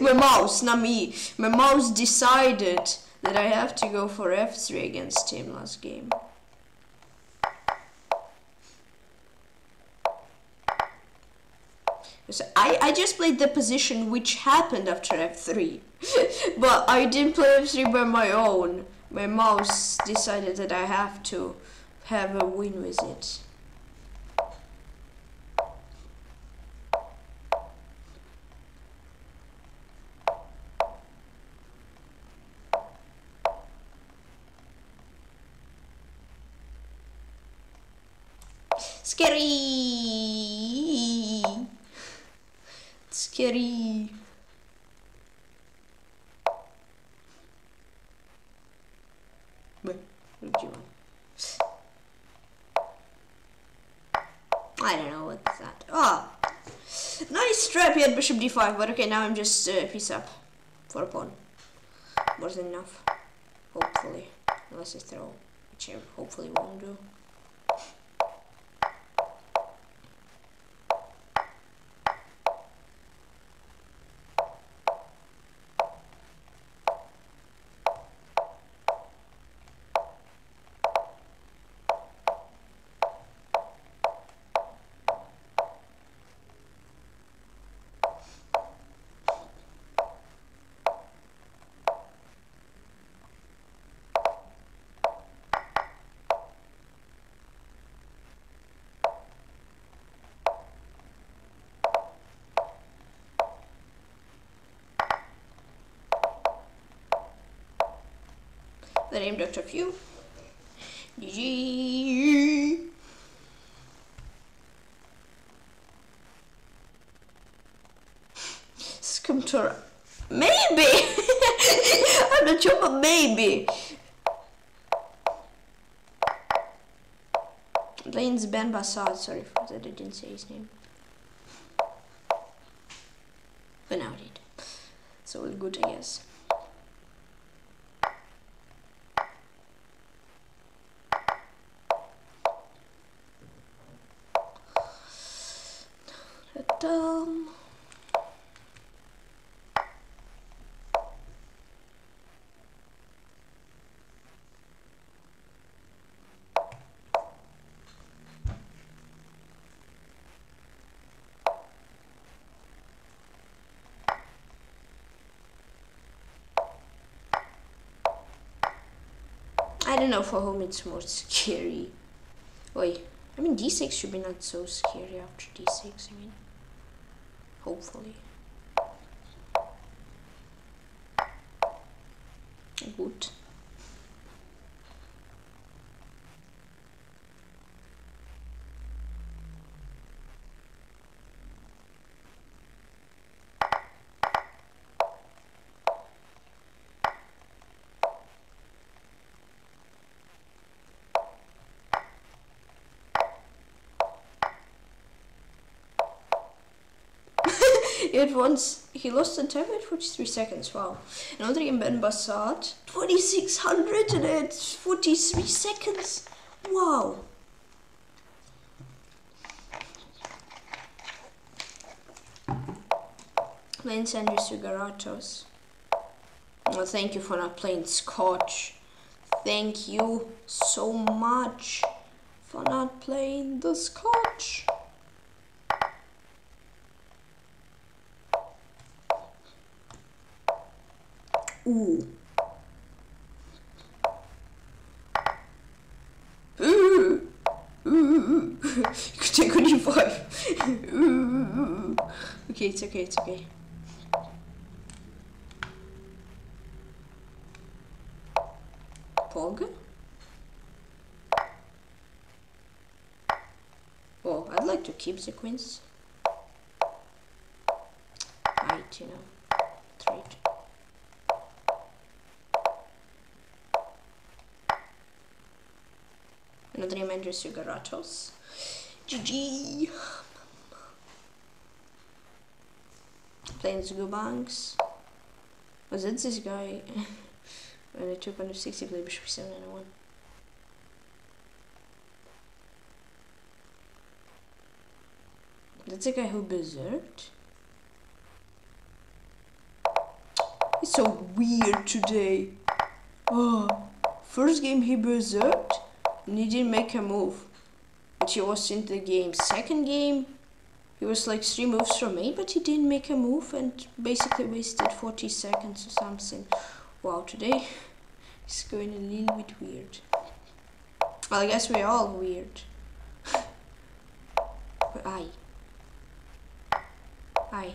My mouse, not me. My mouse decided that I have to go for F3 against him last game. I, I just played the position which happened after f3. (laughs) but I didn't play f3 by my own. My mouse decided that I have to have a win with it. Scary! I don't know what's that. Oh! Nice trap, he had bishop d5, but okay, now I'm just uh, piece up for a pawn. Wasn't enough. Hopefully. Unless I throw, which I hopefully won't do. The name Dr. Few. GG. Maybe! (laughs) I'm not sure, but maybe. Lane's Ben Bassad, sorry for that I didn't say his name. But now I did. So all good, I guess. Um, I don't know for whom it's more scary. Wait, I mean d6 should be not so scary after d6, I mean hopefully. Good. he once he lost in time at 43 seconds, wow. And Adrien Ben Bassard, 2643 seconds, wow. Lance Andrews Sugaratos. Well, thank you for not playing Scotch. Thank you so much for not playing the Scotch. Ooh. Ooh. Ooh. (laughs) you could take on your five. Ooh. Okay, it's okay, it's okay. Pog? Oh, I'd like to keep the queens. Right, you know, trade. Another Remainder Sugaratos. GG! Playing Zubanks. Was it this guy? (laughs) and I took under 60 play bishop 7 and 1. That's the guy who berserked? He's so weird today. Oh, first game he berserked he didn't make a move. But he was in the game. Second game, he was like three moves from me, but he didn't make a move and basically wasted 40 seconds or something. Wow, today it's going a little bit weird. Well, I guess we're all weird. (laughs) but I. I.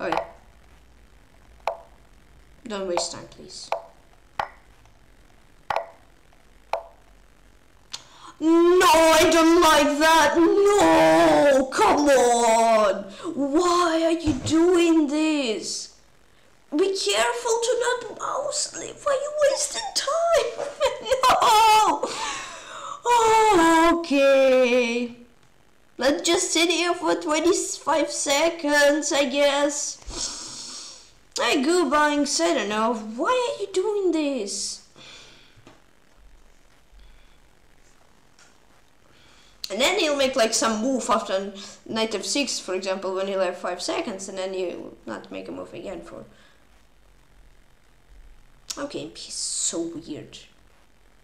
Oi. Don't waste time, please. No, I don't like that. No, come on. Why are you doing this? Be careful to not mouse. Why are you wasting time? (laughs) no. Oh, okay. Let's just sit here for 25 seconds, I guess. I go buying, I don't know. Why are you doing this? And then he'll make like some move after knight f6, for example, when he'll have 5 seconds, and then he'll not make a move again for... Okay, he's so weird.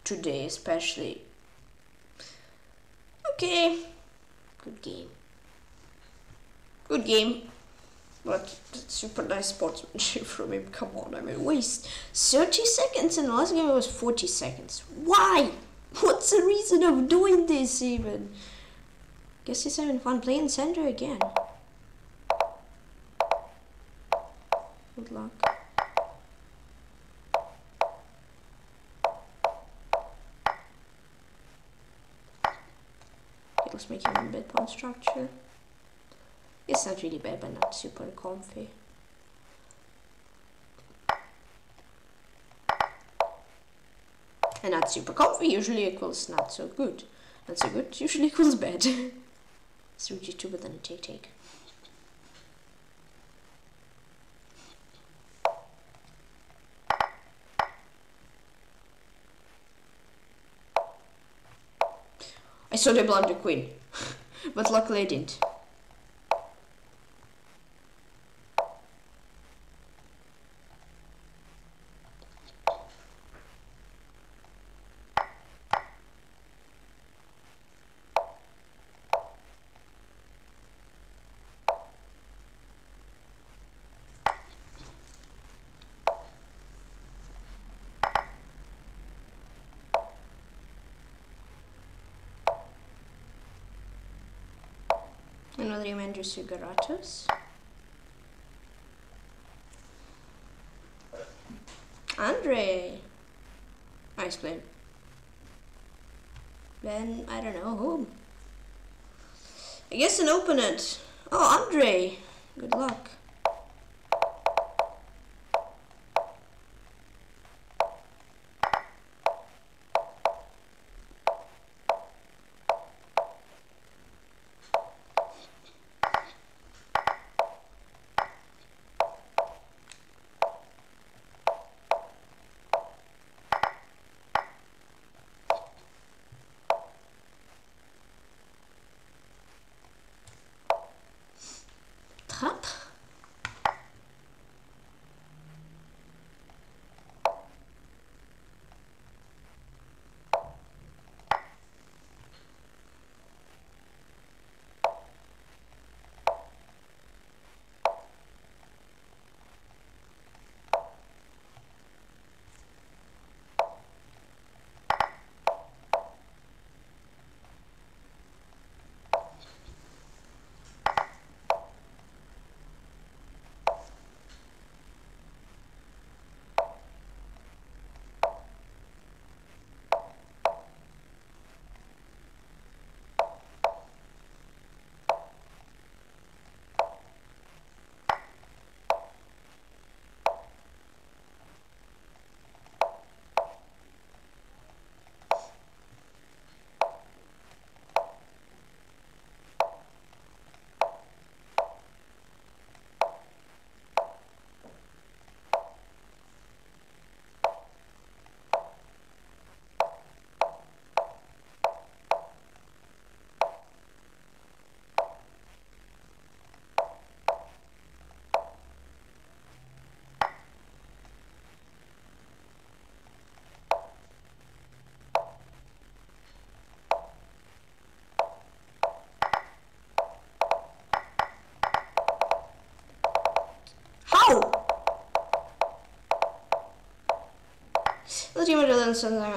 Today, especially. Okay. Good game. Good game. But super nice sportsmanship (laughs) from him. Come on, I mean, waste 30 seconds, and the last game was 40 seconds. Why? What's the reason of doing this even? Guess he's having fun playing center again. Good luck. Let's make him a bed pawn structure. It's not really bad, but not super comfy. And not super comfy usually equals not so good. Not so good usually equals bad. Three G two but then take take. I saw the blunder queen, (laughs) but luckily I didn't. Sugaratos. Andre! Nice play. Then, I don't know who. I guess an opponent. Oh, Andre! Good luck.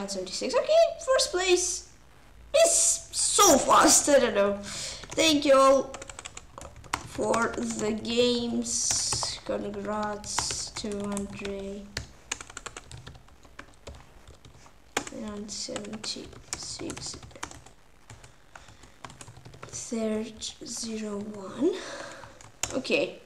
76. Okay, first place It's so fast. (laughs) I don't know. Thank you all for the games. Congrats to Andre. And 76 third zero one okay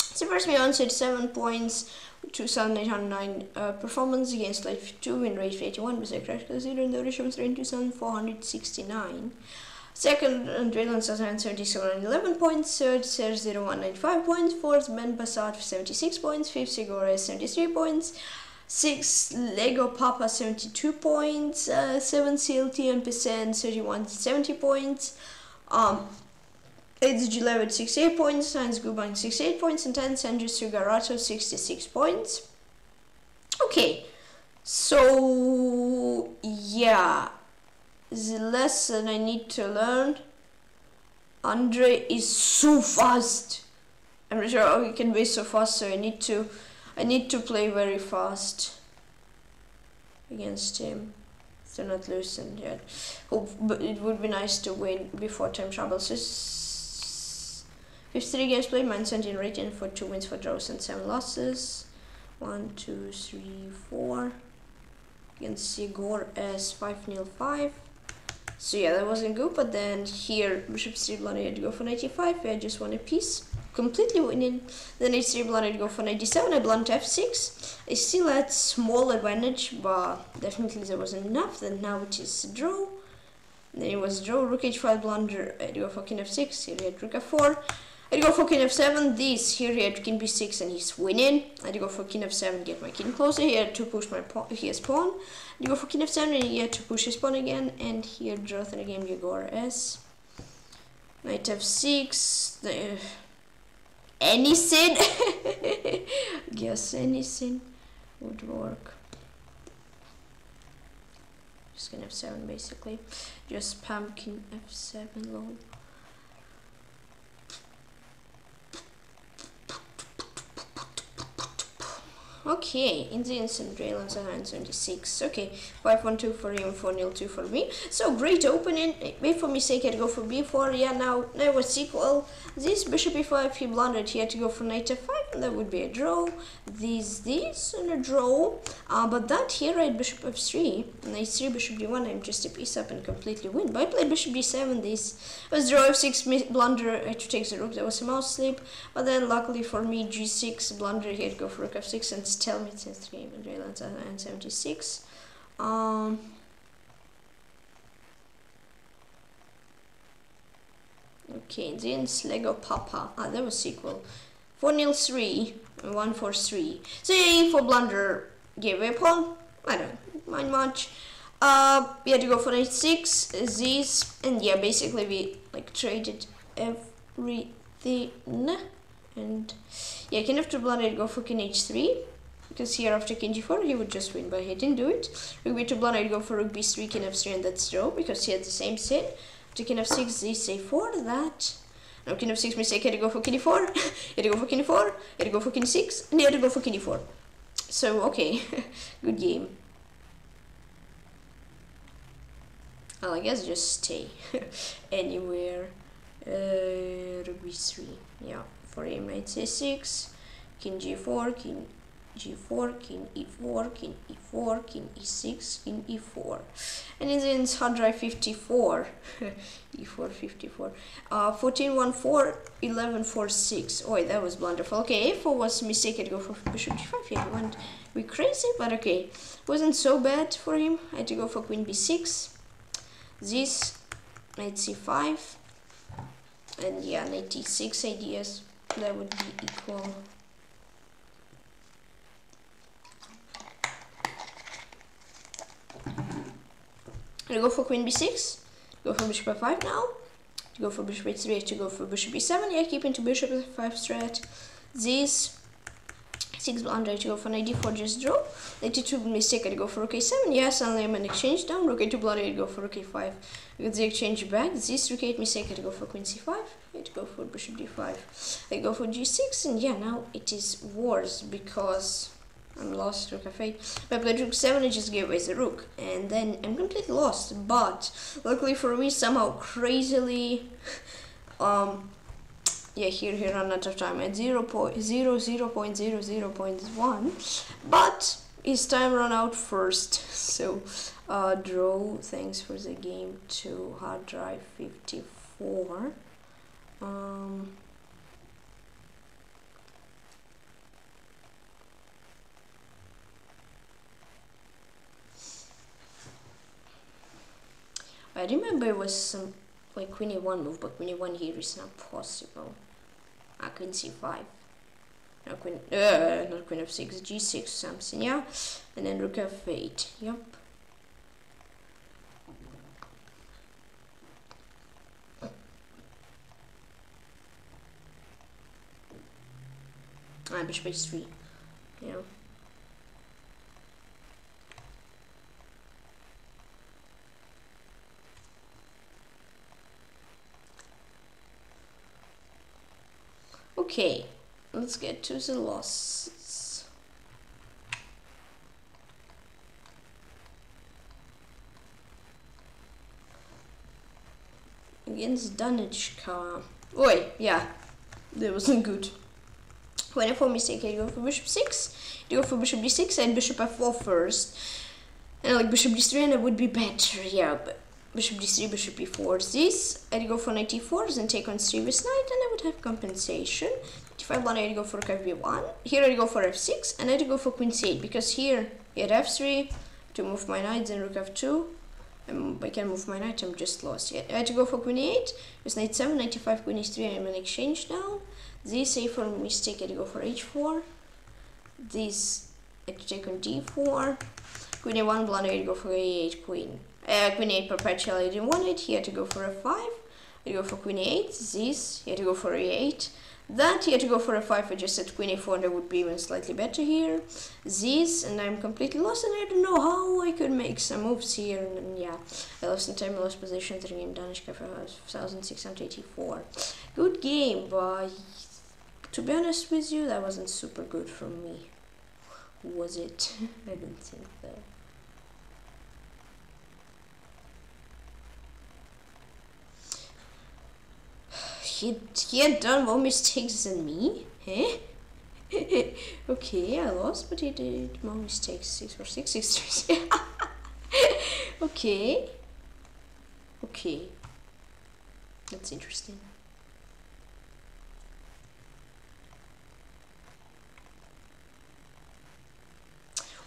so first we answered seven points 2809 uh, performance against life 2 win rate 81 with crash zero and the ratio was 2469 second 77 11 points third Ser 0195 points fourth Ben Bassat 76 points fifth Sigora 73 points six Lego Papa 72 points uh, seven CLT and percent 31 70 points. Um, it's Gillette 68 points, Science Gubank 68 points, and 10 Sanju Sugarato 66 points. Okay, so yeah, the lesson I need to learn. Andre is so fast. I'm not sure how he can be so fast, so I need to I need to play very fast against him they're not loosened yet. Hope, but it would be nice to win before time travels. This 53 games played, minus engine rating for 2 wins, 4 draws, and 7 losses. 1, 2, 3, 4. Against Sigor as 5 0 5. So yeah, that wasn't good, but then here, Bishop 3 Bloody had to go for 95. I just won a piece completely winning. Then h3 blunted go for 97, I blunt f6. I still had small advantage, but definitely there wasn't enough. Then now it is draw. Then it was draw, rook h5 blunder, uh, I go for king f6, here he had rook f4. I go for king f7, this, here he had king b6 and he's winning. I go for king f7, get my king closer, he had to push my pawn, his pawn. I go for king f7 and he had to push his pawn again, and here the game Yegor s. Knight f6, the, uh, any sin (laughs) guess any sin would work. Just gonna have 7 basically. Just pumpkin f7 low Okay, in the instant, Draylan's 176. Okay, 512 for him, 402 for me. So great opening. Wait for me mistake, I had to go for b4. Yeah, now, now was equal. This bishop e5, he blundered. He had to go for knight f5, and that would be a draw. This, this, and a draw. Uh, but that here, had bishop f3, knight 3, bishop d1. I'm just a piece up and completely win. But I played bishop d7. This was draw f6, blunder. I had to take the rook. That was a mouse slip. But then, luckily for me, g6, blunder. He had to go for rook f6 and tell me since the game in Jaylan's and 76. Um, okay, then Lego Papa. Ah, that was sequel. 4 nil 3 1 4 3. So yeah, for blunder gave away pawn. I don't mind much. Uh, we had to go for knight 6, these, and yeah, basically we like traded everything. And yeah, king after blunder, go for king h3 because here after king g4 he would just win but he didn't do it. Rook b2 blind I'd go for rook b3 king f3 and that's draw because he had the same set. To king f6 this a4 that. Now king f6 mistake he had to go for king e4 he had to go for king e4 he had to go for king 6 and he had to go for king e4 so okay (laughs) good game. Well I guess just stay (laughs) anywhere uh, rook b3 yeah for him knight c6 king g4 king g4, king e4, king e4, king e6, king e4. And in hard drive 54, (laughs) e4, 54, uh, 14, 1, 4, 11, 4, 6. Oh, that was wonderful. Okay, a4 was mistake, I'd go for bishop g5, yeah, he went be crazy, but okay. Wasn't so bad for him. I had to go for queen b6. This, knight c5. And yeah, knight d6 ideas. That would be equal. To go for queen b6, go for bishop f5 now, to go for bishop h3, to go for bishop e7, yeah, keeping to bishop f5 threat, this, 6 blunder to go for knight d4, just draw, knight d2 mistake, I go for rook a7, yes, suddenly I'm an exchange down, rook a2 blunder, I go for rook a5, with the exchange back, this rook a8 mistake, I go for queen c5, I go for bishop d5, I go for g6, and yeah, now it is worse, because I'm lost, rook f8. If I played rook 7, I just gave away the rook. And then I'm completely lost. But, luckily for me, somehow crazily... um, yeah, here he ran out of time at 0, 0, 0, 0 0.00.1. But, his time ran out first. (laughs) So, uh, draw, thanks for the game to hard drive 54. Um... I remember it was some like queen e1 move, but queen e1 here is not possible. I queen c5. No queen, uh, not queen f6, g6 something, yeah. And then rook f8, yep. Ah, bishop h3, yeah. Okay, let's get to the losses. Against Danichka. Oi, yeah, that wasn't good. Whenever mistake, I go for bishop 6, I go for bishop d6 and bishop f4 first. And like bishop d3 and it would be better, yeah, but bishop d3, bishop e4. This, I'd go for knight e4, then take on with knight, and I would have compensation. d5 one, I'd go for rook f1. Here I'd go for f6, and I'd go for queen c8, because here, at f3, to move my knight, then rook f2. Um, I can move my knight, I'm just lost. I had to go for queen e8, with knight 7, knight e5, queen e3, I'm in exchange now. This, a for mistake, I had to go for h4. This, I had to take on d4. Queen a1, blunder, I had to go for a8, queen uh, queen 8 perpetually didn't want it. He had to go for a5. He had to go for queen 8. This. He had to go for a8. That he had to go for a 5. I just said queen a4 and that would be even slightly better here. This. And I'm completely lost and I don't know how I could make some moves here. And, and yeah, I lost in time, I lost position. 3 game Danishka for 1684. Good game, but to be honest with you, that wasn't super good for me. Was it? (laughs) I don't think that. He, he had done more mistakes than me? Eh? (laughs) okay, I lost, but he did more mistakes. 6 for 6, 6 for 6. (laughs) okay. Okay. That's interesting.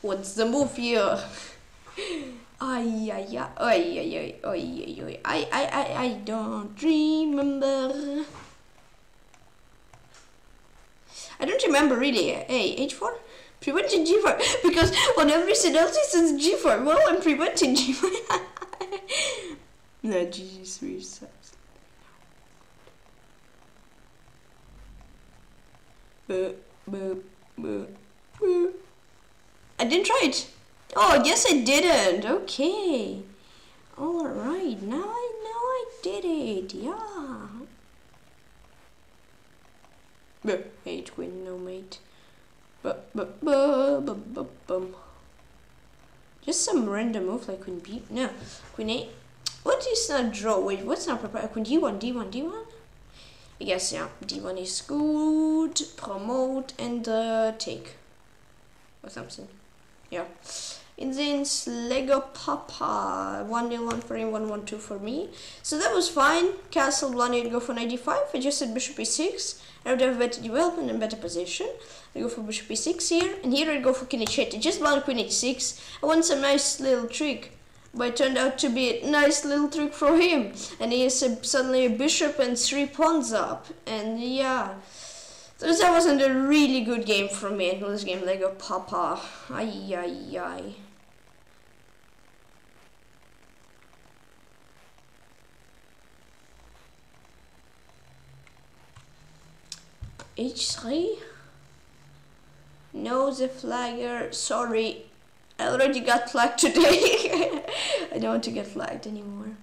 What's the move here? (laughs) Ay, I, I, I, I don't remember. I don't remember really. Hey, H4? Preventing G4. Because on else it says G4. Well, I'm preventing G4. no, G3 sucks. I didn't try it. Oh, yes I didn't. Okay. Alright, now I know I did it. Yeah. No mate. But, but, but, but, bum. Just some random move like queen b. No, queen a. What is not draw? Wait, what's not prepared? Queen d1, d1, d1? I guess, yeah. d1 is good. Promote and uh, take. Or something. Yeah. In this Lego Papa, 1 nil 1 for him, 1 1 2 for me. So that was fine. Castle wanted to go for 95. I just said bishop e6. I would have better development and better position. I go for bishop e6 here, and here I go for king h8. I just blunder queen h6. I want some nice little trick, but it turned out to be a nice little trick for him. And he has a, suddenly a bishop and three pawns up, and yeah. So that wasn't a really good game for me in this game, Lego Papa. Ay, ay, ay. H3? No, the flagger. Sorry. I already got flagged today. (laughs) I don't want to get flagged anymore.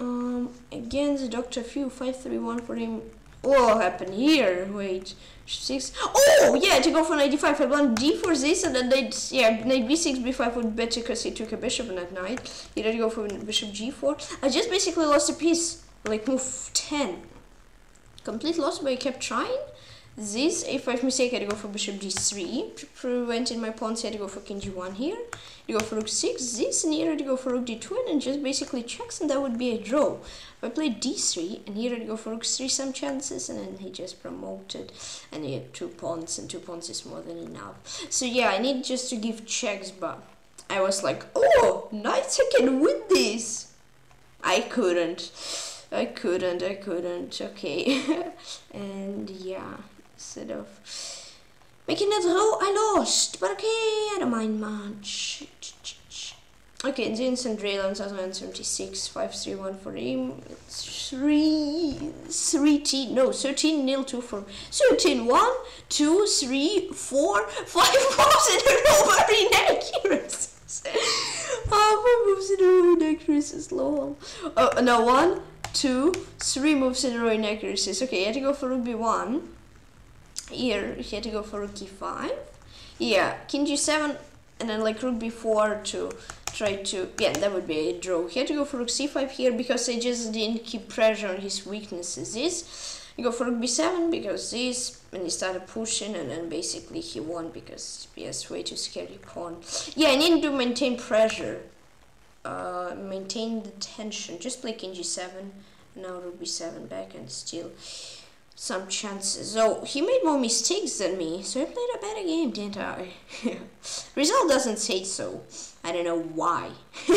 Um, against Dr. Few 531 for him. What happened here? Wait, six. Oh yeah, to go for 95. I won d for this, and then knight yeah knight b6 b5 would better because he took a bishop on that knight. He to go for bishop g4. I just basically lost a piece, like move 10. Complete loss, but I kept trying. This a5 mistake, I go for bishop d3, preventing my I had to go for king g1 here. You go for rook 6, this, and here I go for rook d2, and just basically checks, and that would be a draw. If I played d3, and here I go for rook 3 some chances, and then he just promoted, and he had two pawns, and two pawns is more than enough. So yeah, I need just to give checks, but I was like, oh, nice, I can win this. I couldn't. I couldn't, I couldn't, okay. (laughs) and yeah, instead of making it row, I lost. But okay, I don't mind much. Okay, Zins and Draylan 2076, 531 for him. 3, 3 T, no, 13 nil 2 for 13 1, 2, 3, 4, 5 moves in a row, (laughs) very inaccurate. oh, my moves in a row inaccuracies, lol. Oh, uh, no, 1, 2, 3 moves in a row inaccuracies. Okay, you had to go for rook b1. Here, he had to go for rook e5. Yeah, king g7, and then like rook b4 to try to yeah that would be a draw. He had to go for rook c5 here because I just didn't keep pressure on his weaknesses. This you go for rook b7 because this and he started pushing and then basically he won because he has way too scary pawn. Yeah I need to maintain pressure. Uh, maintain the tension just play king g7 now rook b7 back and still some chances. So he made more mistakes than me, so I played a better game, didn't I? (laughs) Result doesn't say so. I don't know why. (laughs)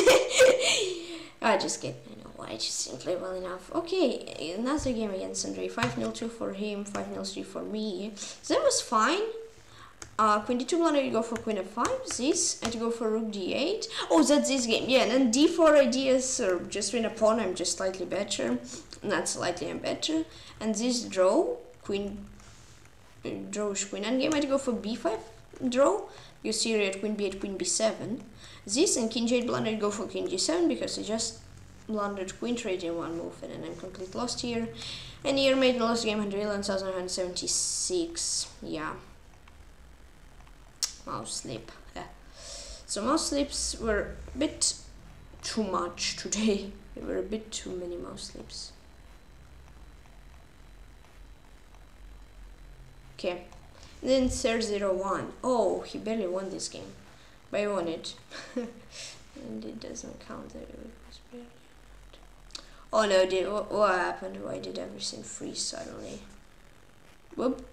I just get, I know why, I just didn't play well enough. Okay, another game against Andre. 5-0-2 for him, 5-0-3 for me. So that was fine. Uh, queen d2 blunder, you go for queen f5, this, and to go for rook d8. Oh, that's this game, yeah, and then d4 ideas, or just win a pawn, I'm just slightly better. Not slightly, I'm better. And this draw, queen, draw queen endgame, I to go for b5 draw. You see at queen b8, queen b7. This and king j8 blundered go for king g7 because I just blundered queen trade in one move and then I'm complete lost here. And here made the last game 176. Yeah. Mouse sleep. Yeah. So mouse sleeps were a bit too much today. (laughs) There were a bit too many mouse sleeps. Okay. Then Sir Zero one. Oh, he barely won this game. But I won it. (laughs) and it doesn't count that it was barely Oh no, did what, what happened? Why did everything freeze suddenly? Whoop.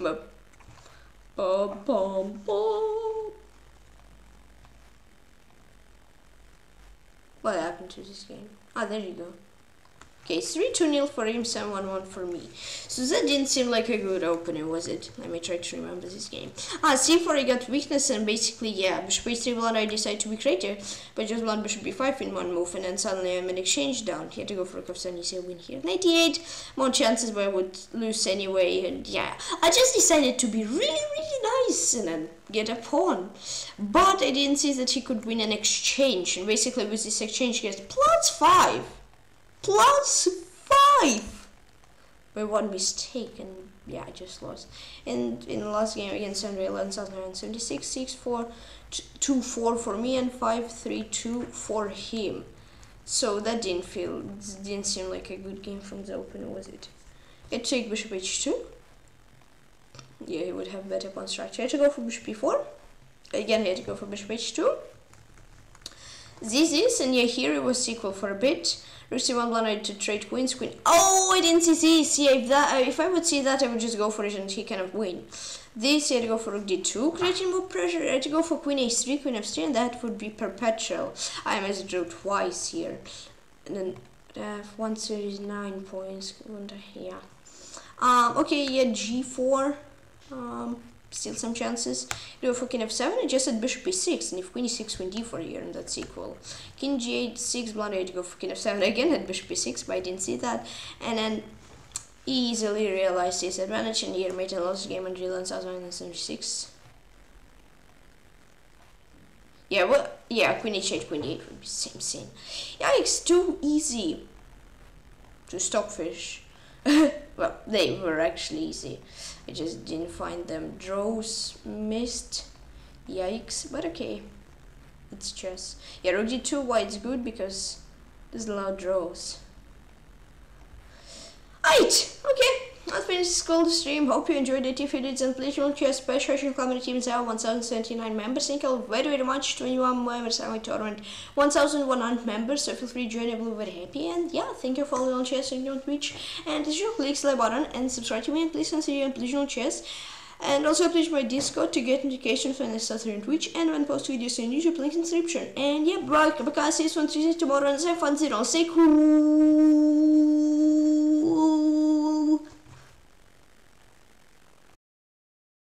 Whoop. Bum, bum, bum. What happened to this game? Ah, there you go. Okay, 3 2 0 for him, 7 1 1 for me. So that didn't seem like a good opening, was it? Let me try to remember this game. Ah, c4 I got weakness and basically, yeah, bishop h3 blind I decided to be creative, but just blind bishop b5 in one move and then suddenly I'm an exchange down. He had to go for a cup 7 a win here. 98, more chances but I would lose anyway and yeah. I just decided to be really, really nice and then get a pawn. But I didn't see that he could win an exchange and basically with this exchange he gets plus 5 plus five. By one mistake and yeah I just lost. And in the last game against Andre Lensas 76 6 4 2 4 for me and 5 3 2 for him. So that didn't feel didn't seem like a good game from the opener was it? It take bishop h2 yeah he would have better pawn structure. I had to go for bishop e4 again I had to go for bishop h2 this is and yeah here it was equal for a bit Rook one blundered to trade queen's queen. Oh, I didn't see this. Yeah, if that if I would see that, I would just go for it and he of win. This, I had to go for rook d2, creating more pressure. I had to go for queen h3, queen f3, and that would be perpetual. I am as drew twice here. And then I have 139 points. Yeah. Um, okay, yeah, g4. Um, still some chances. Go for king f7 and just at bishop e6 and if queen e6 queen d4 here and that's equal. King g8 6 blunder to go for king f7 again at bishop e6 but I didn't see that and then easily realized his advantage and here made a lost game on Drill 1076. Yeah, well, yeah, queen h8, queen e8 would be same thing. Yikes, too easy to stockfish. (laughs) well, they were actually easy. I just didn't find them. Draws missed. Yikes, but okay. It's chess. Yeah, rook d2, why it's good? Because there's a lot of draws. Right, okay. Let's finish this cold stream. Hope you enjoyed it. If you did, then please don't share special community teams have 1079 members. Thank you very, very much. 21 members are my tournament. 1100 members, so feel free to join. I will be very happy. And yeah, thank you for following on Lichess and on Twitch. And as usual, click the like button and subscribe to me. And please consider on Please on Chess. And also please my Discord to get notifications when I start on Twitch and when post videos in YouTube, link in description. And yeah, bye, because see you tomorrow and have fun, zero, say cool.